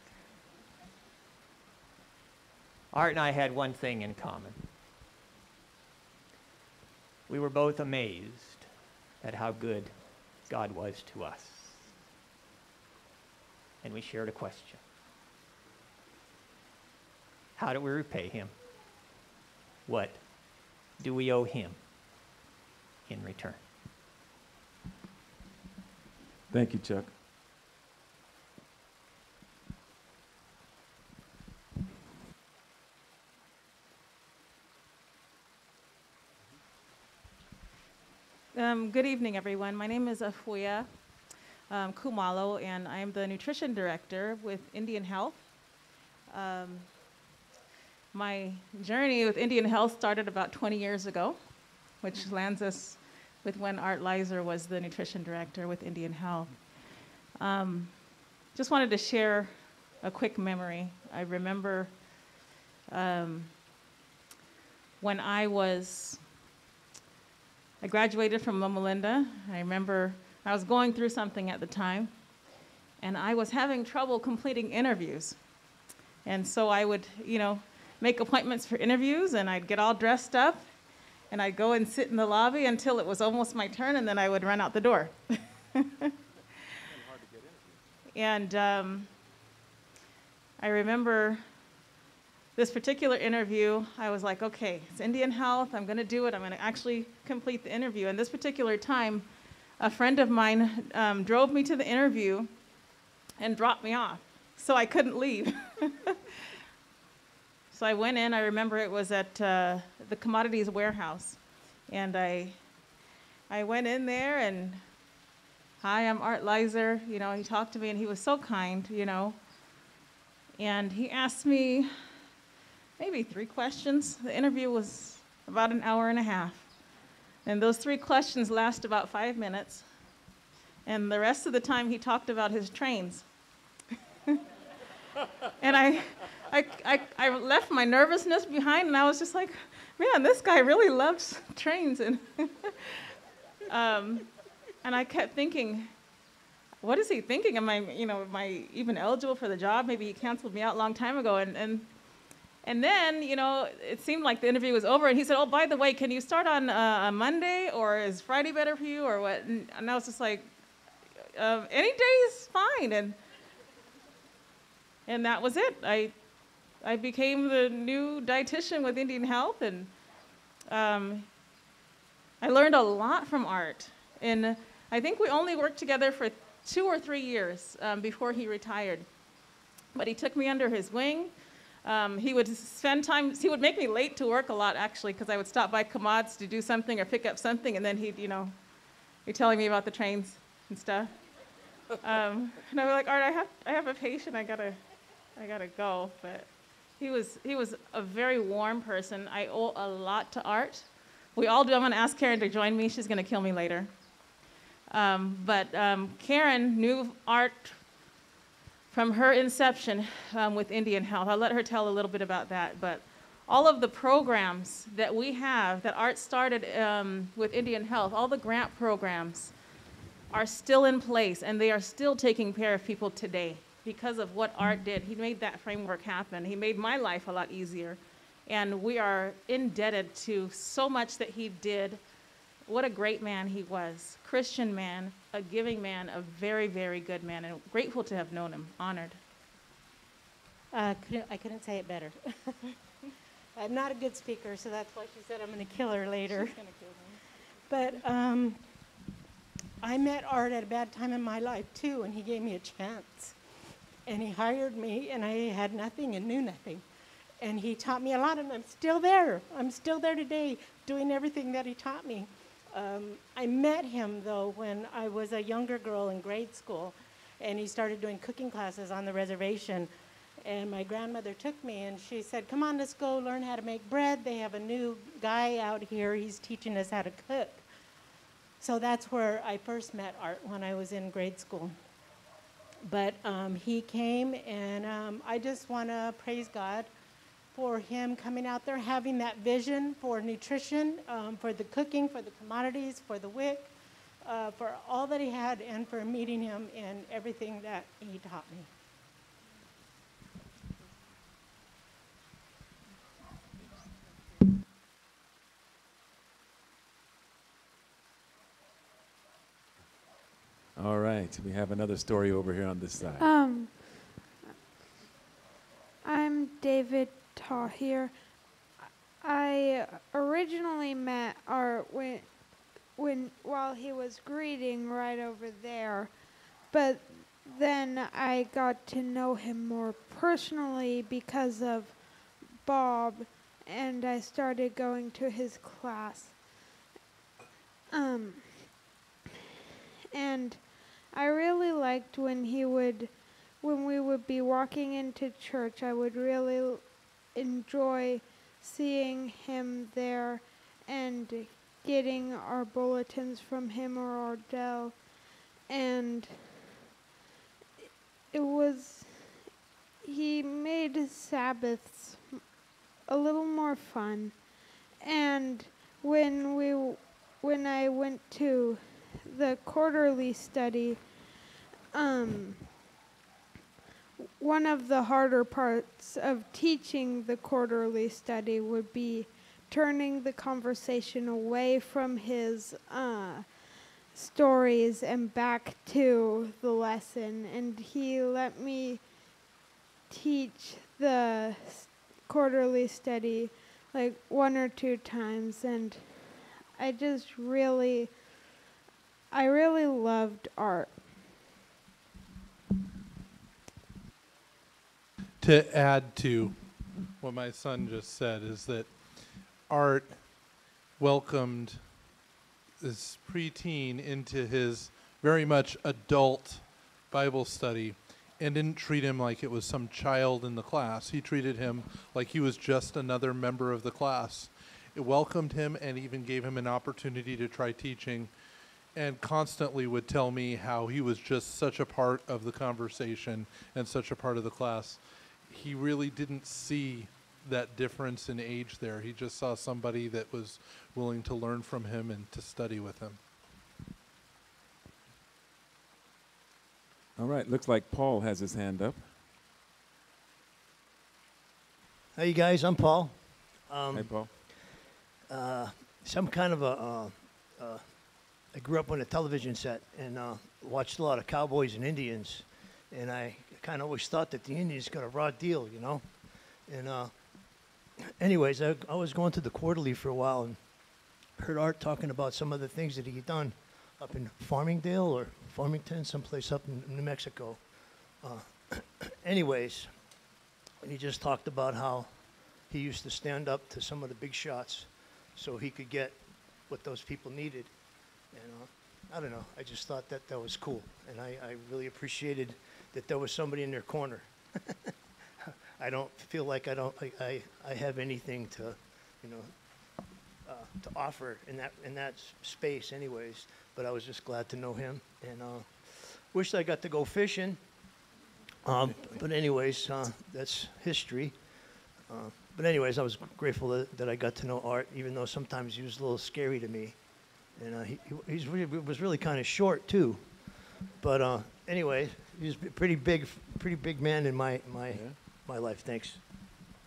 Art and I had one thing in common. We were both amazed at how good God was to us. And we shared a question How do we repay Him? What do we owe Him in return? Thank you, Chuck. Um, good evening, everyone. My name is Afuya um, Kumalo, and I am the nutrition director with Indian Health. Um, my journey with Indian Health started about 20 years ago, which lands us with when Art Lizer was the nutrition director with Indian Health. Um, just wanted to share a quick memory. I remember um, when I was, I graduated from Loma Linda. I remember I was going through something at the time, and I was having trouble completing interviews. And so I would, you know, make appointments for interviews, and I'd get all dressed up, and I'd go and sit in the lobby until it was almost my turn, and then I would run out the door. and um, I remember this particular interview, I was like, okay, it's Indian Health, I'm gonna do it, I'm gonna actually complete the interview. And this particular time, a friend of mine um, drove me to the interview and dropped me off, so I couldn't leave. So I went in, I remember it was at uh, the commodities warehouse. And I, I went in there and, hi, I'm Art Lizer. You know, he talked to me and he was so kind, you know. And he asked me maybe three questions. The interview was about an hour and a half. And those three questions last about five minutes. And the rest of the time he talked about his trains. and I, I, I, I left my nervousness behind and I was just like, man, this guy really loves trains. And, um, and I kept thinking, what is he thinking? Am I, you know, am I even eligible for the job? Maybe he canceled me out a long time ago. And, and, and then, you know, it seemed like the interview was over. And he said, oh, by the way, can you start on uh, a Monday or is Friday better for you or what? And, and I was just like, uh, any day is fine. And, and that was it. I, I became the new dietitian with Indian Health, and um, I learned a lot from Art. And I think we only worked together for two or three years um, before he retired. But he took me under his wing. Um, he would spend time, he would make me late to work a lot actually, because I would stop by Commods to do something or pick up something, and then he'd, you know, be telling me about the trains and stuff. Um, and I was like, Art, I have, I have a patient, I gotta, I gotta go. But he was, he was a very warm person. I owe a lot to Art. We all do. I'm gonna ask Karen to join me. She's gonna kill me later. Um, but um, Karen knew Art from her inception um, with Indian Health. I'll let her tell a little bit about that. But all of the programs that we have that Art started um, with Indian Health, all the grant programs, are still in place and they are still taking care of people today because of what Art did. He made that framework happen. He made my life a lot easier. And we are indebted to so much that he did. What a great man he was. Christian man, a giving man, a very, very good man, and grateful to have known him. Honored. Uh, couldn't, I couldn't say it better. I'm not a good speaker, so that's why she said I'm going to kill her later. Kill. But um, I met Art at a bad time in my life too, and he gave me a chance. And he hired me, and I had nothing and knew nothing. And he taught me a lot, and I'm still there. I'm still there today, doing everything that he taught me. Um, I met him though when I was a younger girl in grade school, and he started doing cooking classes on the reservation. And my grandmother took me, and she said, "Come on, let's go learn how to make bread. They have a new guy out here. He's teaching us how to cook." So that's where I first met Art when I was in grade school. But um, he came, and um, I just want to praise God for him coming out there, having that vision for nutrition, um, for the cooking, for the commodities, for the WIC, uh, for all that he had, and for meeting him in everything that he taught me. All right, we have another story over here on this side. Um, I'm David Tahir. I originally met Art when, when while he was greeting right over there, but then I got to know him more personally because of Bob, and I started going to his class. Um, and I really liked when he would, when we would be walking into church, I would really enjoy seeing him there and getting our bulletins from him or Ardell. And it was, he made Sabbaths a little more fun. And when we, when I went to the quarterly study, um, one of the harder parts of teaching the quarterly study would be turning the conversation away from his uh, stories and back to the lesson. And he let me teach the quarterly study like one or two times, and I just really I really loved art. to add to what my son just said is that art welcomed this preteen into his very much adult Bible study and didn't treat him like it was some child in the class. He treated him like he was just another member of the class. It welcomed him and even gave him an opportunity to try teaching and constantly would tell me how he was just such a part of the conversation and such a part of the class he really didn't see that difference in age there. He just saw somebody that was willing to learn from him and to study with him. All right, looks like Paul has his hand up. Hey guys, I'm Paul. Um, Hey, Paul. Uh, some kind of a. Uh, uh, I grew up on a television set and uh, watched a lot of cowboys and Indians, and I kind of always thought that the Indians got a raw deal, you know. And uh, anyways, I, I was going to the quarterly for a while and heard Art talking about some of the things that he'd done up in Farmingdale or Farmington, someplace up in New Mexico. Uh, anyways, and he just talked about how he used to stand up to some of the big shots so he could get what those people needed. And uh, I don't know, I just thought that that was cool. And I, I really appreciated that there was somebody in their corner. I don't feel like I don't, I, I, I have anything to, you know, uh, to offer in that, in that space anyways. But I was just glad to know him and uh, wish I got to go fishing. Um, but anyways, uh, that's history. Uh, but anyways, I was grateful that, that I got to know Art, even though sometimes he was a little scary to me, and uh, he, he he's really, was really kind of short too. But uh, anyway, he was a pretty big, pretty big man in my my my life. Thanks.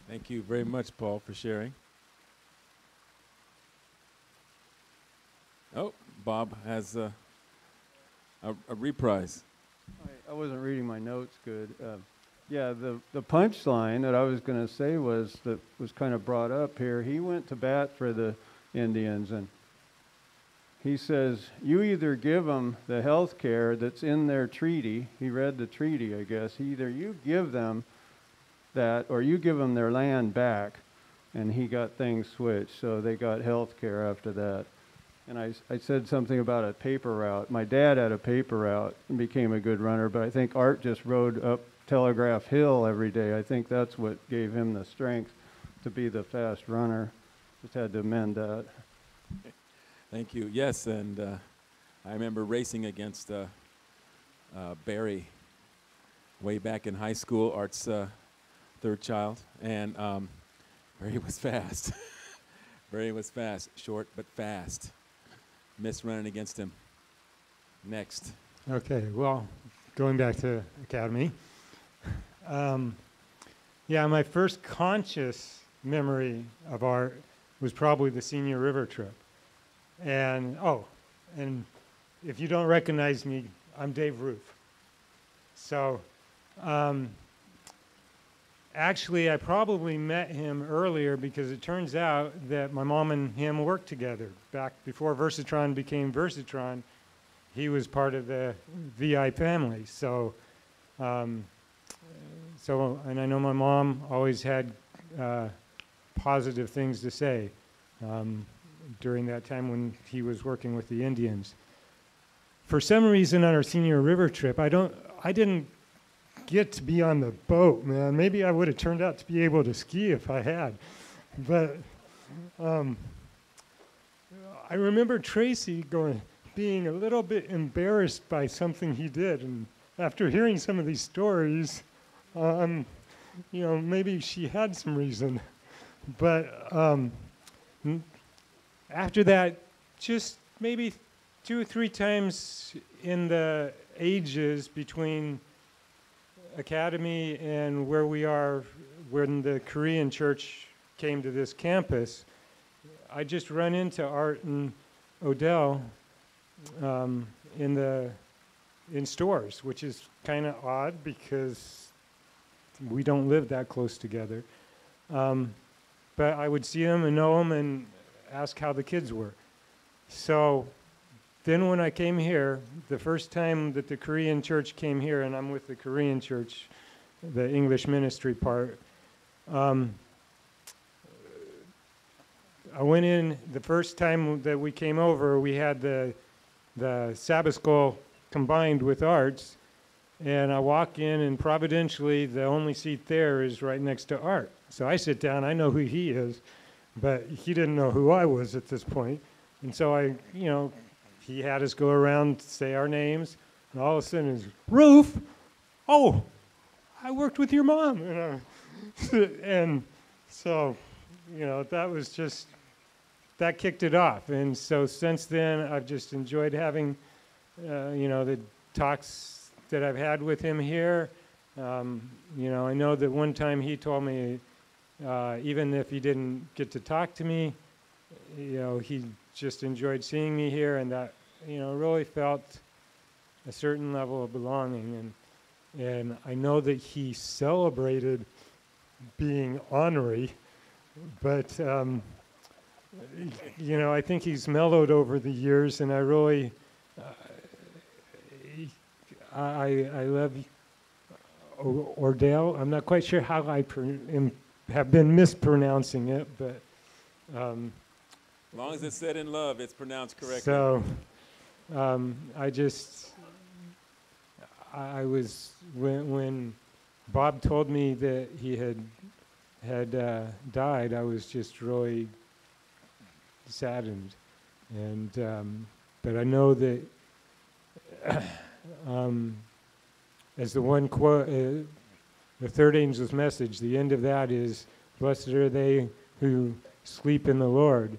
Thank you very much, Paul, for sharing. Oh, Bob has uh, a, a reprise. I, I wasn't reading my notes good. Uh, yeah, the, the punchline that I was going to say was that was kind of brought up here. He went to bat for the Indians and he says, You either give them the health care that's in their treaty. He read the treaty, I guess. Either you give them that or you give them their land back. And he got things switched. So they got health care after that. And I, I said something about a paper route. My dad had a paper route and became a good runner, but I think Art just rode up Telegraph Hill every day. I think that's what gave him the strength to be the fast runner. Just had to amend that. Thank you. Yes, and uh, I remember racing against uh, uh, Barry way back in high school, Art's uh, third child, and um, Barry was fast. Barry was fast, short but fast. Miss running against him. Next. Okay, well, going back to academy. Um, yeah, my first conscious memory of art was probably the senior river trip. And, oh, and if you don't recognize me, I'm Dave Roof. So, um, actually, I probably met him earlier because it turns out that my mom and him worked together back before Versatron became Versatron he was part of the VI family. So, um, so, and I know my mom always had uh, positive things to say um, during that time when he was working with the Indians. For some reason, on our senior river trip, I don't, I didn't get to be on the boat, man. Maybe I would have turned out to be able to ski if I had, but um, I remember Tracy going, being a little bit embarrassed by something he did, and after hearing some of these stories, um, you know, maybe she had some reason, but um, after that, just maybe two or three times in the ages between academy and where we are when the Korean church came to this campus, I just run into Art and Odell um, in the in stores, which is kind of odd because we don't live that close together. Um, but I would see them and know them and ask how the kids were. So then when I came here, the first time that the Korean church came here, and I'm with the Korean church, the English ministry part, um, I went in the first time that we came over, we had the, the Sabbath school combined with arts. And I walk in, and providentially, the only seat there is right next to Art. So I sit down, I know who he is, but he didn't know who I was at this point. And so I, you know, he had us go around, say our names, and all of a sudden it's, Roof! Oh, I worked with your mom. And, and so, you know, that was just, that kicked it off. And so since then, I've just enjoyed having, uh, you know, the talks that I've had with him here. Um, you know, I know that one time he told me, uh, even if he didn't get to talk to me, you know, he just enjoyed seeing me here, and that, you know, really felt a certain level of belonging. And, and I know that he celebrated being ornery, but, um, you know, I think he's mellowed over the years, and I really, uh, I, I love O- Ordell. I'm not quite sure how I pr- am, have been mispronouncing it, but um, As long as it's said in love, it's pronounced correctly. so um, I just, I, I was when when Bob told me that he had had uh, died, I was just really saddened, and um, but I know that um, as the one quote, uh, the third angel's message, the end of that is, "Blessed are they who sleep in the Lord."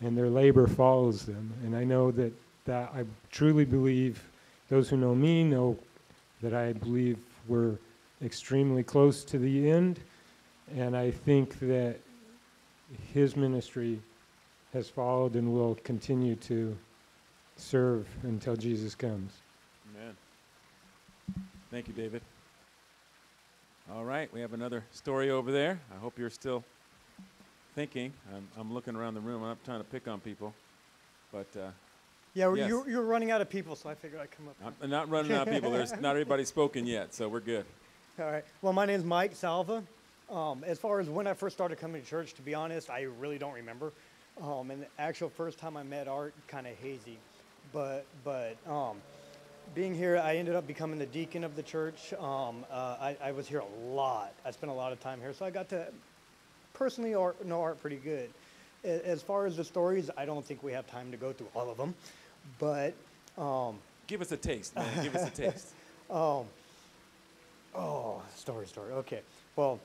and their labor follows them. And I know that, that I truly believe, those who know me know that I believe we're extremely close to the end. And I think that his ministry has followed and will continue to serve until Jesus comes. Amen. Thank you, David. All right, we have another story over there. I hope you're still thinking. I'm, I'm looking around the room. I'm not trying to pick on people, but uh, Yeah, yes. you're, you're running out of people, so I figured I'd come up. I'm not running out of people. There's not everybody spoken yet, so we're good. All right. Well, my name's Mike Salva. Um, as far as when I first started coming to church, to be honest, I really don't remember. Um, and the actual first time I met Art, kind of hazy. But but um, being here, I ended up becoming the deacon of the church. Um, uh, I, I was here a lot. I spent a lot of time here, so I got to personally art, know Art pretty good. As far as the stories, I don't think we have time to go through all of them. But um, Give us a taste, man. Give us a taste. um, oh, story, story. Okay. Well,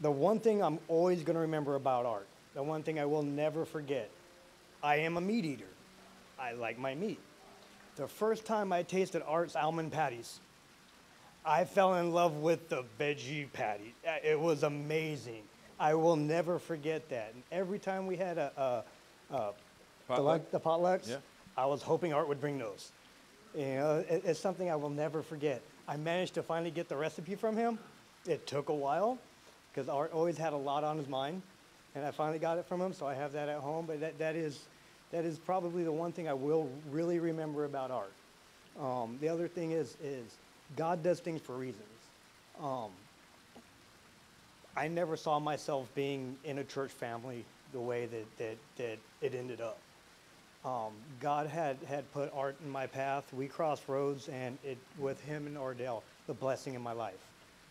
the one thing I'm always going to remember about art, the one thing I will never forget, I am a meat eater. I like my meat. The first time I tasted Art's almond patties, I fell in love with the veggie patty. Uh, It was amazing. I will never forget that. And every time we had a, a, a the, Potluck? like- the potlucks, Yeah. I was hoping Art would bring those. You know, it, it's something I will never forget. I managed to finally get the recipe from him. It took a while because Art always had a lot on his mind, and I finally got it from him, so I have that at home. But that, that is that is probably the one thing I will really remember about Art. Um, the other thing is is God does things for reasons. Um, I never saw myself being in a church family the way that, that, that it ended up. Um, God had, had put Art in my path. We crossed roads, and it, with him and Ordell, the blessing in my life,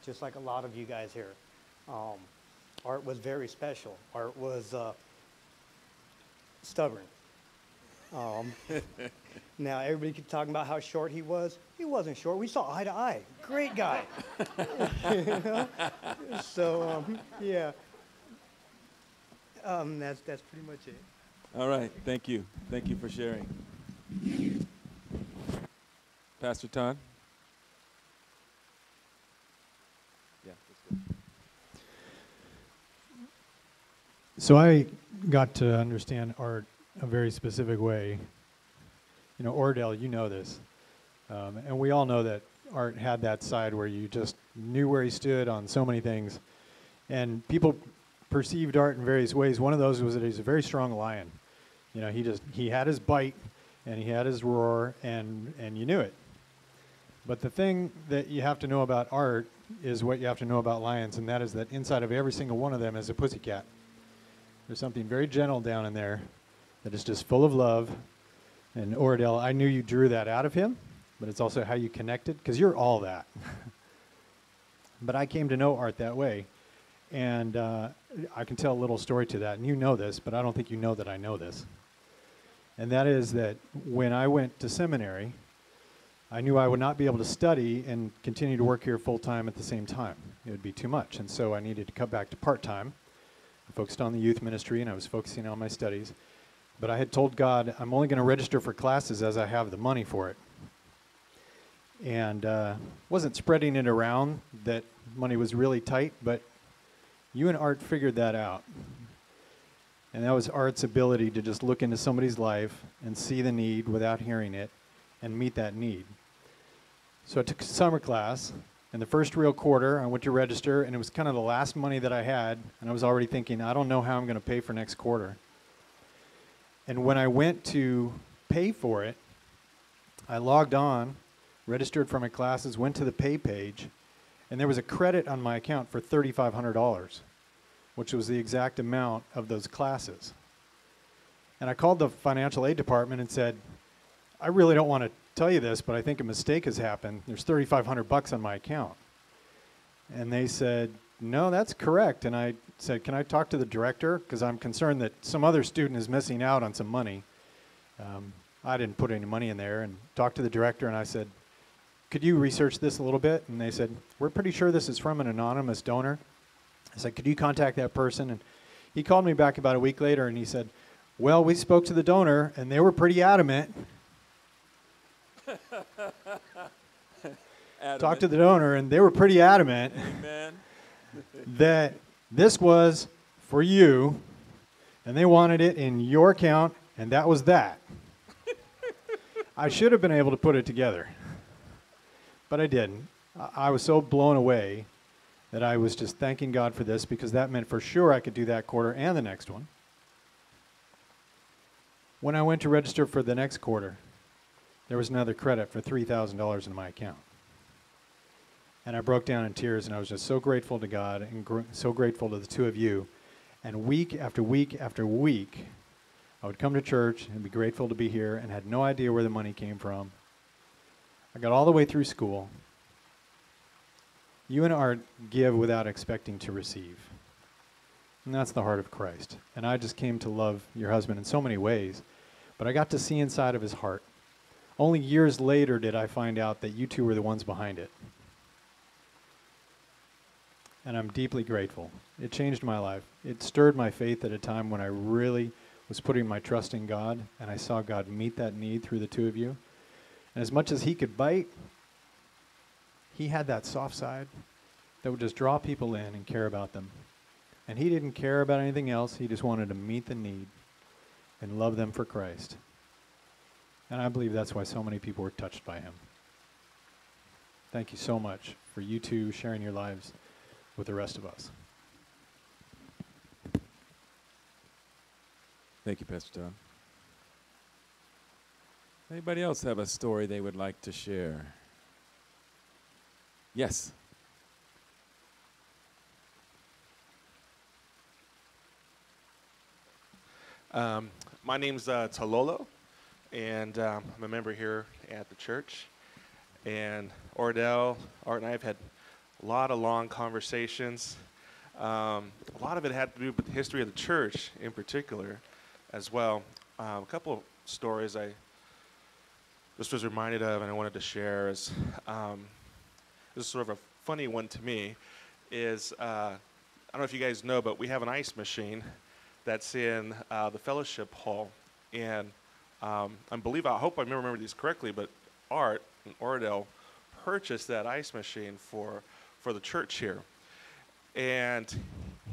just like a lot of you guys here. Um, Art was very special. Art was uh, stubborn. Um, now, everybody keep talking about how short he was. He wasn't short. We saw eye to eye. Great guy. You know? So, um, yeah. Um, that's, that's pretty much it. All right. Thank you. Thank you for sharing. Pastor Todd? Yeah, that's good. So I got to understand art a very specific way. You know, Ordell, you know this. Um, and we all know that art had that side where you just knew where he stood on so many things. And people perceived art in various ways. One of those was that he's a very strong lion. You know, he just he had his bite and he had his roar and and you knew it. But the thing that you have to know about art is what you have to know about lions, and that is that inside of every single one of them is a pussycat. There's something very gentle down in there that is just full of love. And Oradell, I knew you drew that out of him, but it's also how you connected, because you're all that. but I came to know art that way. And uh, I can tell a little story to that. And you know this, but I don't think you know that I know this. And that is that when I went to seminary, I knew I would not be able to study and continue to work here full time at the same time. It would be too much. And so I needed to cut back to part time. I focused on the youth ministry and I was focusing on my studies. But I had told God, I'm only going to register for classes as I have the money for it. And uh, wasn't spreading it around that money was really tight, but you and Art figured that out. And that was Art's ability to just look into somebody's life and see the need without hearing it and meet that need. So I took a summer class. In the first real quarter, I went to register, and it was kind of the last money that I had. And I was already thinking, I don't know how I'm going to pay for next quarter. And when I went to pay for it, I logged on, registered for my classes, went to the pay page, and there was a credit on my account for $3,500, which was the exact amount of those classes. And I called the financial aid department and said, I really don't want to tell you this, but I think a mistake has happened. There's 3,500 bucks on my account. And they said, no, that's correct. And I said, can I talk to the director? Because I'm concerned that some other student is missing out on some money. Um, I didn't put any money in there and talked to the director and I said, could you research this a little bit? And they said, we're pretty sure this is from an anonymous donor. I said, could you contact that person? And he called me back about a week later and he said, well, we spoke to the donor and they were pretty adamant talked to the donor, and they were pretty adamant Amen. That this was for you, and they wanted it in your account, and that was that. I should have been able to put it together, but I didn't. I was so blown away that I was just thanking God for this because that meant for sure I could do that quarter and the next one. When I went to register for the next quarter, there was another credit for $3,000 in my account. And I broke down in tears, and I was just so grateful to God and gr- so grateful to the two of you. And week after week after week, I would come to church and be grateful to be here and had no idea where the money came from. I got all the way through school. You and Art give without expecting to receive. And that's the heart of Christ. And I just came to love your husband in so many ways, but I got to see inside of his heart. Only years later did I find out that you two were the ones behind it. And I'm deeply grateful. It changed my life. It stirred my faith at a time when I really was putting my trust in God, and I saw God meet that need through the two of you. And as much as he could bite, he had that soft side that would just draw people in and care about them. And he didn't care about anything else. He just wanted to meet the need and love them for Christ. And I believe that's why so many people were touched by him. Thank you so much for you two sharing your lives with the rest of us. Thank you, Pastor Tom. Anybody else have a story they would like to share? Yes. Um, my name's uh, Talolo, and um, I'm a member here at the church. And Ordell, Art, and I have had a lot of long conversations. Um, a lot of it had to do with the history of the church in particular as well. Um, a couple of stories I just was reminded of and I wanted to share is um, this is sort of a funny one to me is uh, I don't know if you guys know, but we have an ice machine that's in uh, the fellowship hall. And um, I believe, I hope I remember these correctly, but Art and Ordell purchased that ice machine for, for the church here. And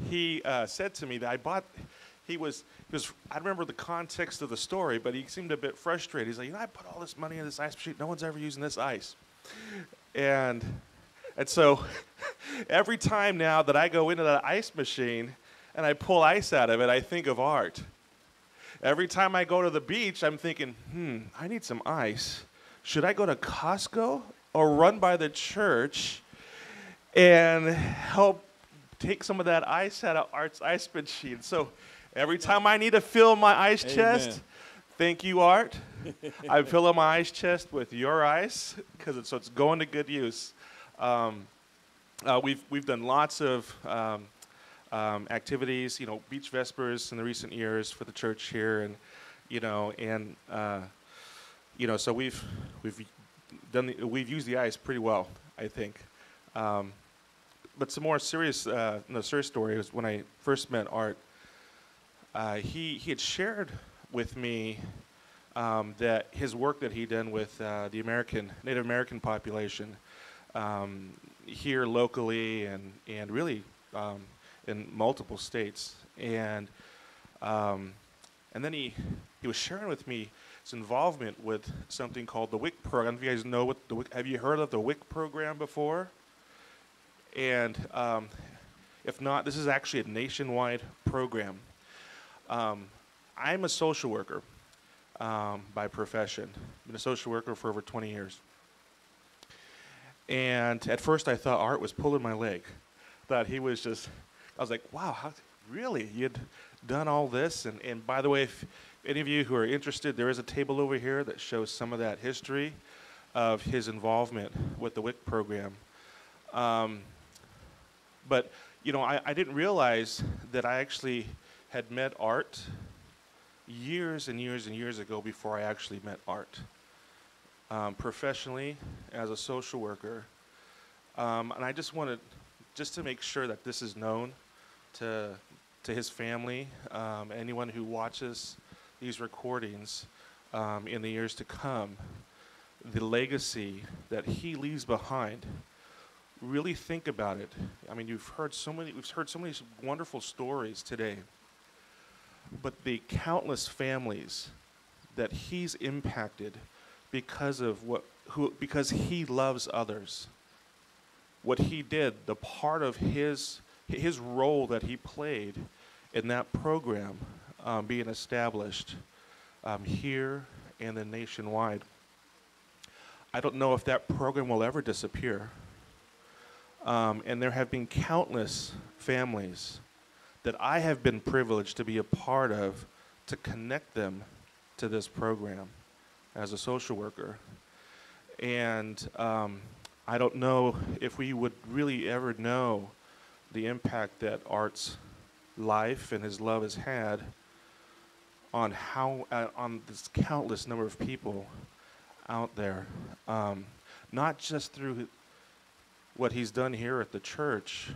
he uh, said to me that I bought, he was, he was, I remember the context of the story, but he seemed a bit frustrated. He's like, you know, I put all this money in this ice machine. No one's ever using this ice. And, and so every time now that I go into that ice machine and I pull ice out of it, I think of art. Every time I go to the beach, I'm thinking, hmm, I need some ice. Should I go to Costco or run by the church and help take some of that ice out of Art's ice machine? So every time I need to fill my ice Amen. chest, thank you, Art. I fill up my ice chest with your ice because it's, so it's going to good use. Um, uh, we've, we've done lots of um, um, activities, you know, beach vespers in the recent years for the church here, and you know, and uh, you know, so we've we've done the, we've used the ice pretty well, I think. Um, but some more serious, uh, no, serious story was when I first met Art. Uh, he he had shared with me um, that his work that he'd done with uh, the American Native American population um, here locally and and really um, in multiple states and um, and then he he was sharing with me his involvement with something called the WIC program. If you guys know what the WIC, have you heard of the WIC program before? And um, if not, this is actually a nationwide program. Um, I'm a social worker um, by profession. I've been a social worker for over 20 years. And at first, I thought Art was pulling my leg. Thought he was just. I was like, "Wow, how, really? You'd done all this?" And, and by the way, if any of you who are interested, there is a table over here that shows some of that history of his involvement with the WIC program. Um, but you know, I, I didn't realize that I actually had met Art years and years and years ago before I actually met Art. Um, professionally, as a social worker, um, and I just wanted, just to make sure that this is known to to his family, um, anyone who watches these recordings um, in the years to come, the legacy that he leaves behind. Really think about it. I mean, you've heard so many. We've heard so many wonderful stories today but the countless families that he's impacted because of what who because he loves others what he did the part of his his role that he played in that program um, being established um, here and then nationwide i don't know if that program will ever disappear um, and there have been countless families that I have been privileged to be a part of to connect them to this program as a social worker. And um, I don't know if we would really ever know the impact that Art's life and his love has had on how uh, on this countless number of people out there, um, not just through what he's done here at the church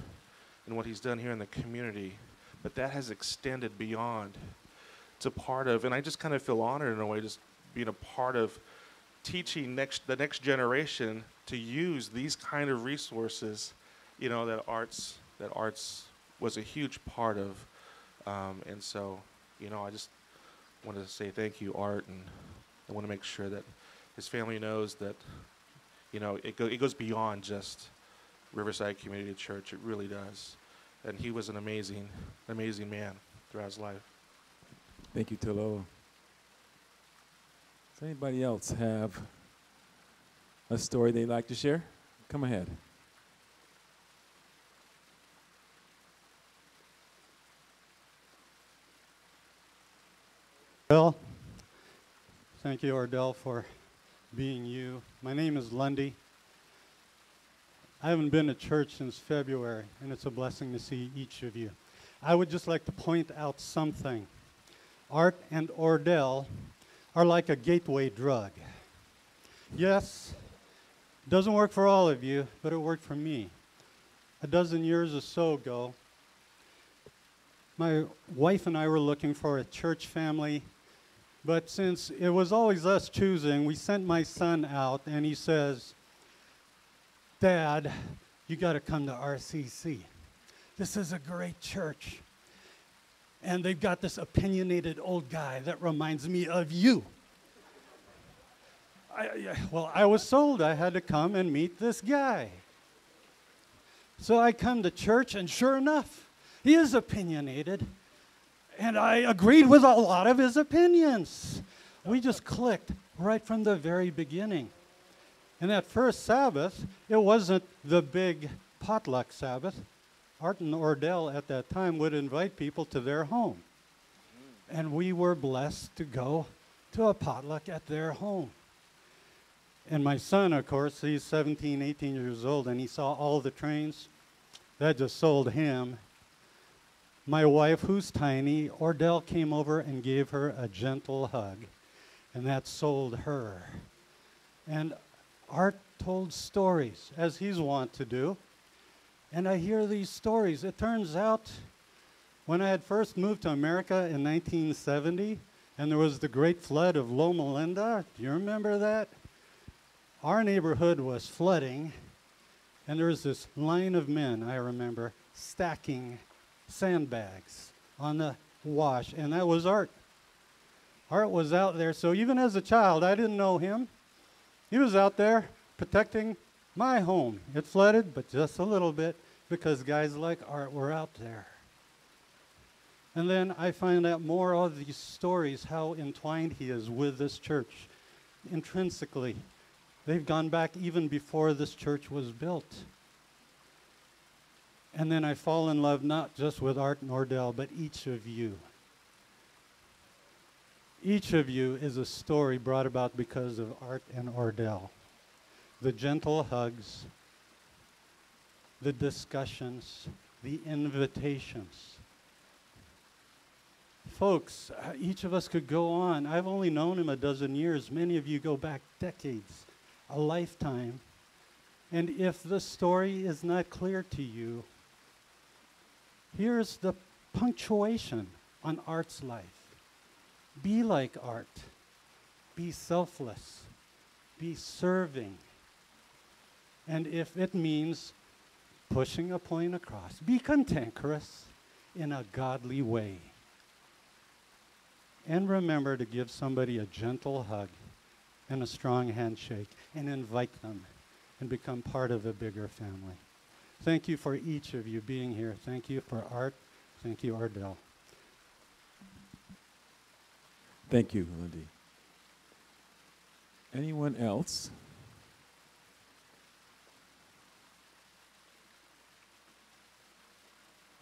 and what he's done here in the community, but that has extended beyond. A part of, and I just kind of feel honored in a way, just being a part of teaching next the next generation to use these kind of resources, you know, that arts that arts was a huge part of, um, and so, you know, I just want to say thank you, Art, and I want to make sure that his family knows that, you know, it, go, it goes beyond just Riverside Community Church. It really does and he was an amazing, amazing man throughout his life. Thank you, Tolo. Does anybody else have a story they'd like to share? Come ahead. Well, thank you, Ardell, for being you. My name is Lundy. I haven't been to church since February, and it's a blessing to see each of you. I would just like to point out something. Art and Ordell are like a gateway drug. Yes, doesn't work for all of you, but it worked for me. A dozen years or so ago, my wife and I were looking for a church family, but since it was always us choosing, we sent my son out, and he says, Dad, you got to come to RCC. This is a great church. And they've got this opinionated old guy that reminds me of you. I, well, I was sold I had to come and meet this guy. So I come to church, and sure enough, he is opinionated. And I agreed with a lot of his opinions. We just clicked right from the very beginning. And that first Sabbath, it wasn't the big potluck Sabbath. Art and Ordell at that time would invite people to their home. And we were blessed to go to a potluck at their home. And my son, of course, he's 17, 18 years old, and he saw all the trains. That just sold him. My wife, who's tiny, Ordell came over and gave her a gentle hug, and that sold her. And Art told stories, as he's wont to do. And I hear these stories. It turns out when I had first moved to America in 1970, and there was the great flood of Loma Linda, do you remember that? Our neighborhood was flooding, and there was this line of men, I remember, stacking sandbags on the wash, and that was Art. Art was out there, so even as a child, I didn't know him. He was out there protecting my home. It flooded, but just a little bit because guys like Art were out there. And then I find out more of these stories, how entwined he is with this church intrinsically. They've gone back even before this church was built. And then I fall in love not just with Art Nordell, but each of you. Each of you is a story brought about because of Art and Ordell. The gentle hugs, the discussions, the invitations. Folks, uh, each of us could go on. I've only known him a dozen years. Many of you go back decades, a lifetime. And if the story is not clear to you, here's the punctuation on Art's life be like Art, be selfless, be serving. And if it means pushing a point across, be cantankerous in a godly way. And remember to give somebody a gentle hug and a strong handshake and invite them and become part of a bigger family. Thank you for each of you being here. Thank you for Art. Thank you, Ardell. Thank you, Lindy. Anyone else?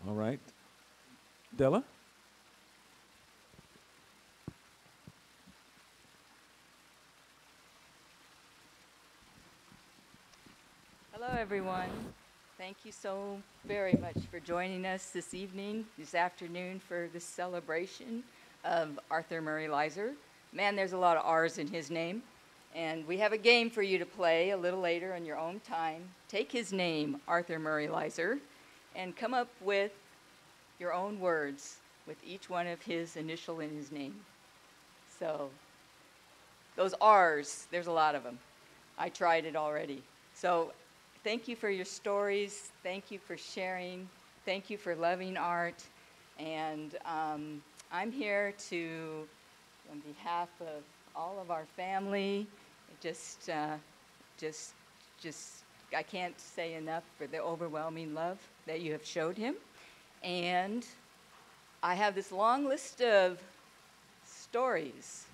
All right. Della? Hello, everyone. Thank you so very much for joining us this evening, this afternoon for this celebration of Arthur Murray Lizer. Man, there's a lot of R's in his name. And we have a game for you to play a little later on your own time. Take his name, Arthur Murray Lizer, and come up with your own words with each one of his initial in his name. So, those R's, there's a lot of them. I tried it already. So, thank you for your stories. Thank you for sharing. Thank you for loving art. And um, I'm here to, on behalf of all of our family, just, uh, just, just, I can't say enough for the overwhelming love that you have showed him. And I have this long list of stories.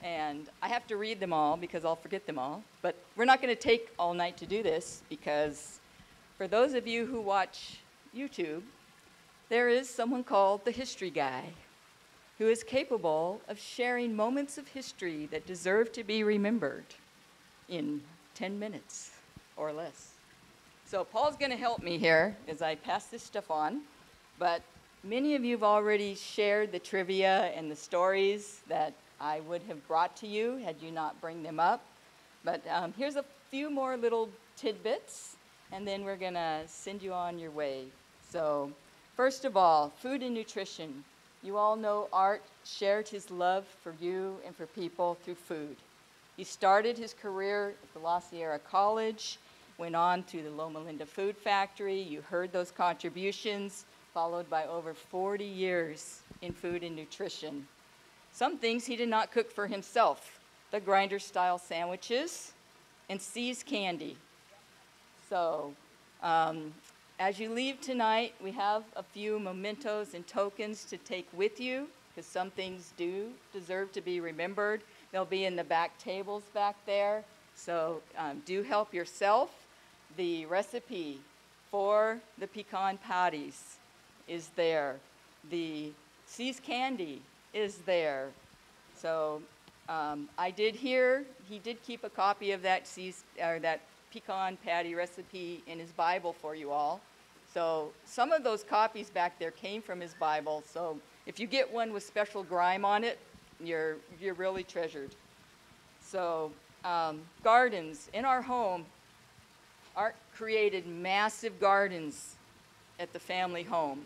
And I have to read them all because I'll forget them all. But we're not going to take all night to do this because for those of you who watch YouTube, there is someone called the History Guy who is capable of sharing moments of history that deserve to be remembered in 10 minutes or less. So Paul's going to help me here as I pass this stuff on, but many of you have already shared the trivia and the stories that I would have brought to you had you not bring them up. But um, here's a few more little tidbits, and then we're going to send you on your way. So, first of all, food and nutrition. You all know Art shared his love for you and for people through food. He started his career at the La Sierra College, went on to the Loma Linda Food Factory. You heard those contributions, followed by over 40 years in food and nutrition. Some things he did not cook for himself the grinder style sandwiches and See's candy. So, um, as you leave tonight, we have a few mementos and tokens to take with you because some things do deserve to be remembered. They'll be in the back tables back there. So um, do help yourself. The recipe for the pecan patties is there. The See's candy is there. So um, I did hear he did keep a copy of that See's, or that pecan patty recipe in his Bible for you all. So some of those copies back there came from his Bible. So if you get one with special grime on it, you're, you're really treasured. So um, gardens in our home. Art created massive gardens at the family home.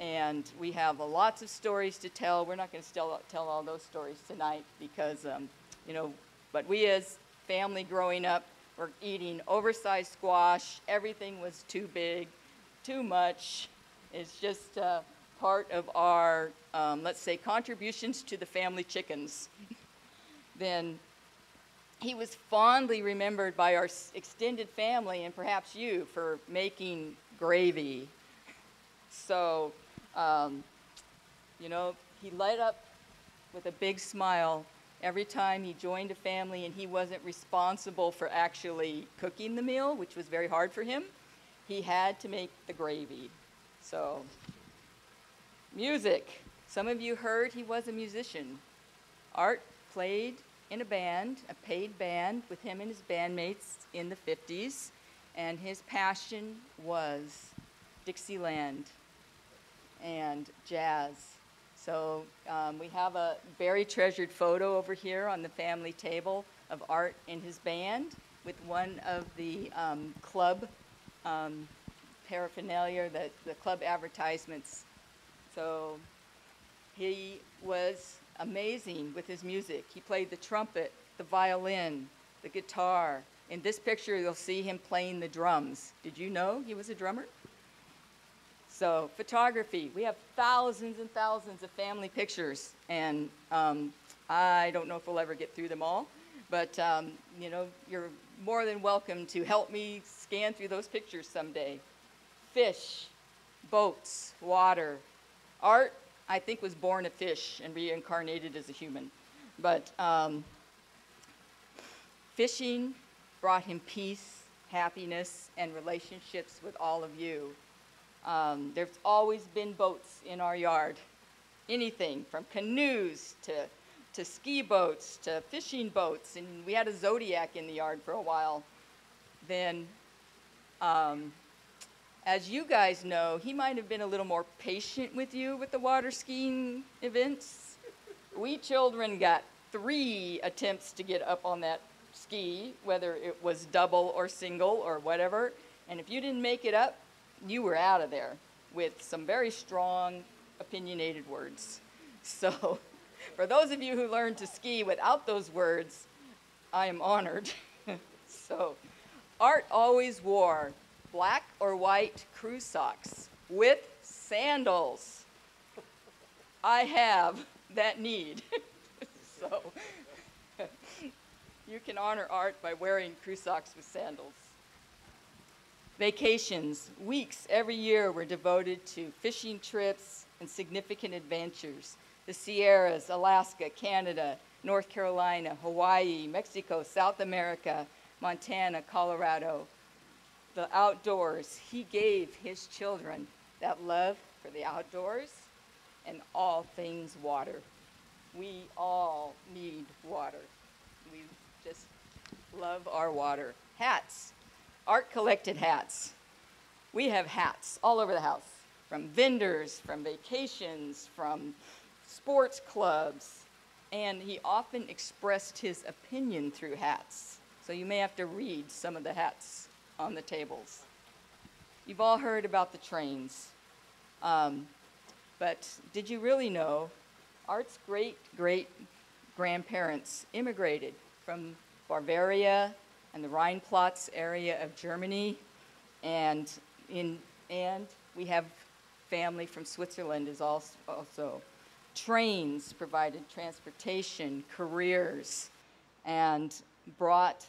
And we have uh, lots of stories to tell. We're not going to tell, tell all those stories tonight because, um, you know, but we as family growing up were eating oversized squash. Everything was too big, too much. It's just uh, part of our, um, let's say, contributions to the family chickens. then he was fondly remembered by our extended family and perhaps you for making gravy. So, um, you know, he light up with a big smile every time he joined a family and he wasn't responsible for actually cooking the meal, which was very hard for him. He had to make the gravy. So, music. Some of you heard he was a musician. Art played in a band, a paid band, with him and his bandmates in the 50s, and his passion was Dixieland and jazz. So um, we have a very treasured photo over here on the family table of Art and his band with one of the um, club um, paraphernalia, the, the club advertisements. So he was amazing with his music. He played the trumpet, the violin, the guitar. In this picture, you'll see him playing the drums. Did you know he was a drummer? So, photography. We have thousands and thousands of family pictures, and um, I don't know if we'll ever get through them all, but um, you know, you're more than welcome to help me scan through those pictures someday. Fish, boats, water. Art, I think, was born a fish and reincarnated as a human. But um, fishing brought him peace, happiness, and relationships with all of you. Um, there's always been boats in our yard. Anything from canoes to, to ski boats to fishing boats. And we had a Zodiac in the yard for a while. Then, um, as you guys know, he might have been a little more patient with you with the water skiing events. We children got three attempts to get up on that ski, whether it was double or single or whatever. And if you didn't make it up, you were out of there with some very strong, opinionated words. So, for those of you who learned to ski without those words, I am honored. so, Art always wore black or white crew socks with sandals. I have that need. so, you can honor Art by wearing crew socks with sandals. Vacations, weeks every year were devoted to fishing trips and significant adventures. The Sierras, Alaska, Canada, North Carolina, Hawaii, Mexico, South America, Montana, Colorado. The outdoors, he gave his children that love for the outdoors and all things water. We all need water. We just love our water. Hats. Art collected hats. We have hats all over the house from vendors, from vacations, from sports clubs, and he often expressed his opinion through hats. So you may have to read some of the hats on the tables. You've all heard about the trains, um, but did you really know Art's great great grandparents immigrated from Bavaria and the Rheinpfalz area of Germany, and in and we have family from Switzerland is also, also. Trains provided transportation, careers, and brought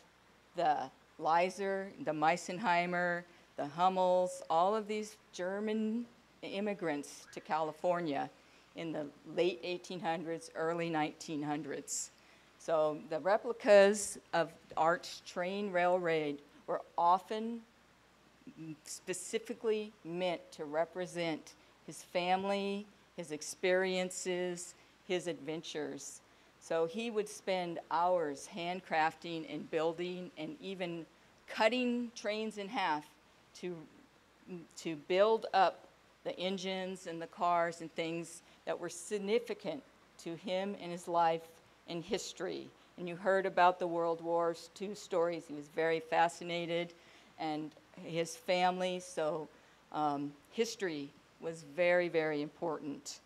the Lizer, the Meisenheimer, the Hummels, all of these German immigrants to California in the late 1800s, early 1900s. So the replicas of Art's train railroad were often specifically meant to represent his family, his experiences, his adventures. So he would spend hours handcrafting and building and even cutting trains in half to, to build up the engines and the cars and things that were significant to him and his life and history. And you heard about the World Wars II stories. He was very fascinated, and his family, so um, history was very, very important.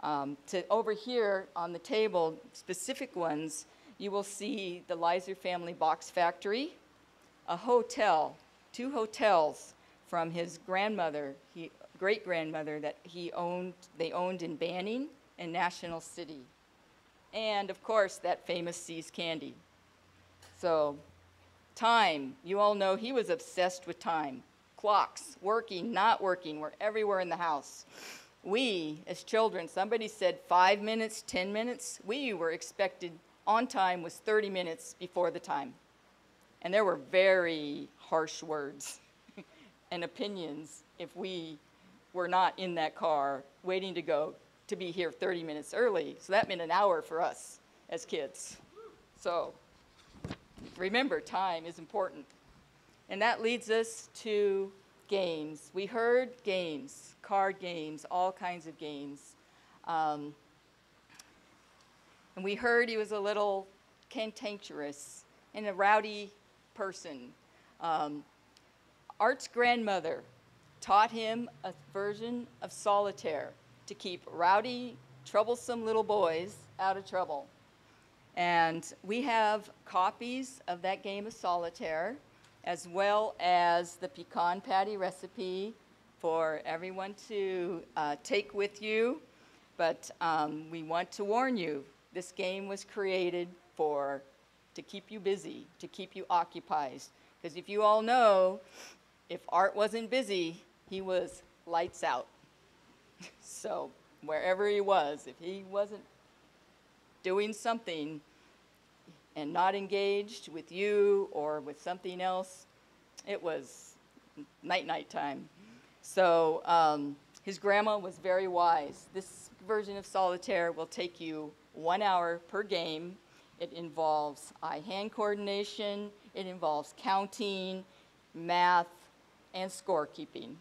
Um, to over here on the table, specific ones, you will see the Lizer family box factory, a hotel, two hotels from his grandmother, he, great grandmother that he owned, they owned in Banning and National City. And of course, that famous See's candy. So, time, you all know he was obsessed with time. Clocks, working, not working, were everywhere in the house. We, as children, somebody said five minutes, 10 minutes. We were expected on time was 30 minutes before the time. And there were very harsh words and opinions if we were not in that car waiting to go to be here 30 minutes early. So that meant an hour for us as kids. So remember, time is important. And that leads us to games. We heard games, card games, all kinds of games. Um, and we heard he was a little cantankerous and a rowdy person. Um, Art's grandmother taught him a version of solitaire to keep rowdy, troublesome little boys out of trouble. And we have copies of that game of solitaire, as well as the pecan patty recipe for everyone to uh, take with you. But um, we want to warn you this game was created for to keep you busy, to keep you occupied. Because if you all know, if Art wasn't busy, he was lights out. so wherever he was, if he wasn't doing something and not engaged with you or with something else, it was night night time. So um, his grandma was very wise. This version of solitaire will take you one hour per game. It involves eye hand coordination, it involves counting, math, and scorekeeping.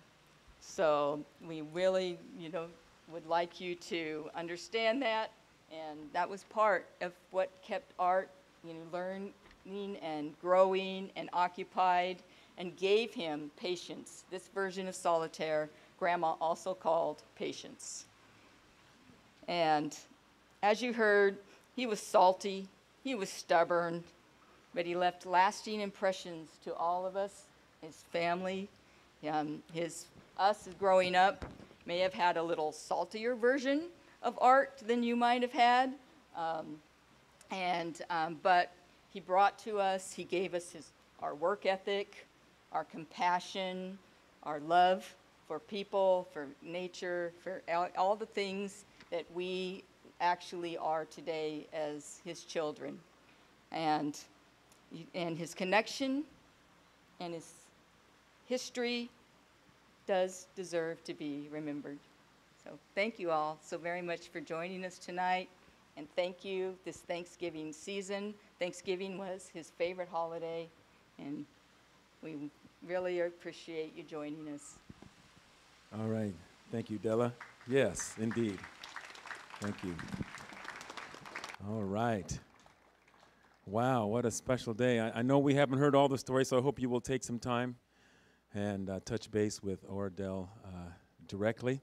So we really, you know, would like you to understand that, and that was part of what kept Art, you know, learning and growing and occupied, and gave him patience. This version of solitaire, Grandma also called patience. And as you heard, he was salty, he was stubborn, but he left lasting impressions to all of us, his family, um, his us growing up may have had a little saltier version of Art than you might have had. Um, and, um, but he brought to us, he gave us his, our work ethic, our compassion, our love for people, for nature, for all, all the things that we actually are today as his children. And, and his connection and his history does deserve to be remembered. So thank you all so very much for joining us tonight. And thank you this Thanksgiving season. Thanksgiving was his favorite holiday, and we really appreciate you joining us. All right. Thank you, Della. Yes, indeed. Thank you. All right. Wow, what a special day. I, I know we haven't heard all the stories, so I hope you will take some time and uh, touch base with Ordell uh, directly.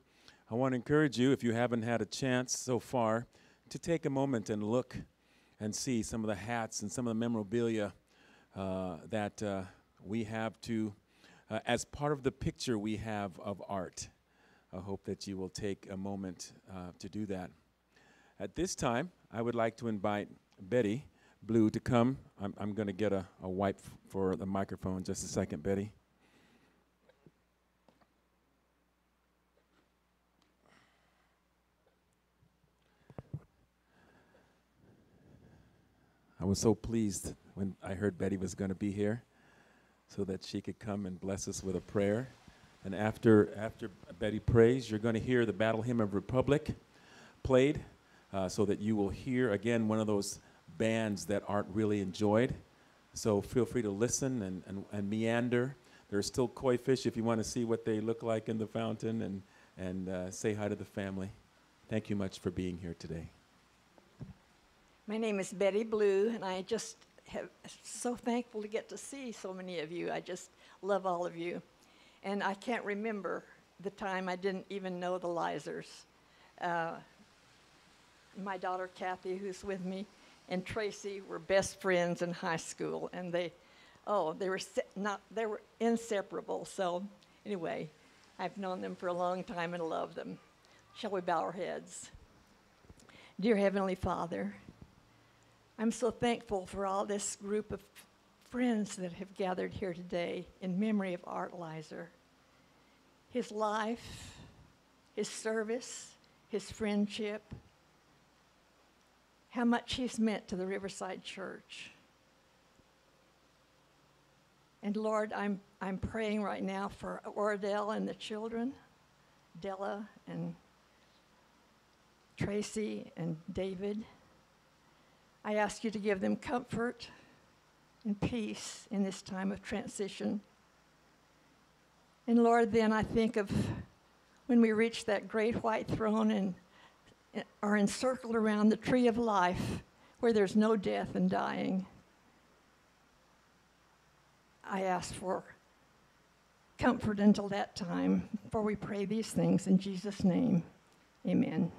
I want to encourage you, if you haven't had a chance so far, to take a moment and look and see some of the hats and some of the memorabilia uh, that uh, we have to, uh, as part of the picture we have of Art. I hope that you will take a moment uh, to do that. At this time, I would like to invite Betty Blue to come. I'm, I'm going to get a, a wipe for the microphone. Just a second, Betty. I was so pleased when I heard Betty was going to be here so that she could come and bless us with a prayer. And after, after Betty prays, you're going to hear the Battle Hymn of Republic played uh, so that you will hear again one of those bands that Art really enjoyed. So feel free to listen and, and, and meander. There's still koi fish if you want to see what they look like in the fountain and, and uh, say hi to the family. Thank you much for being here today. My name is Betty Blue, and I just have so thankful to get to see so many of you. I just love all of you. And I can't remember the time I didn't even know the Lizers. Uh, my daughter Kathy, who's with me, and Tracy were best friends in high school, and they, oh, they were not, they were inseparable. So, anyway, I've known them for a long time and love them. Shall we bow our heads? Dear Heavenly Father, I'm so thankful for all this group of friends that have gathered here today in memory of Art Lizer. His life, his service, his friendship, how much he's meant to the Riverside Church. And Lord, I'm, I'm praying right now for Ordell and the children, Della and Tracy and David. I ask you to give them comfort and peace in this time of transition. And Lord, then I think of when we reach that great white throne and are encircled around the tree of life where there's no death and dying. I ask for comfort until that time, for we pray these things in Jesus' name. Amen.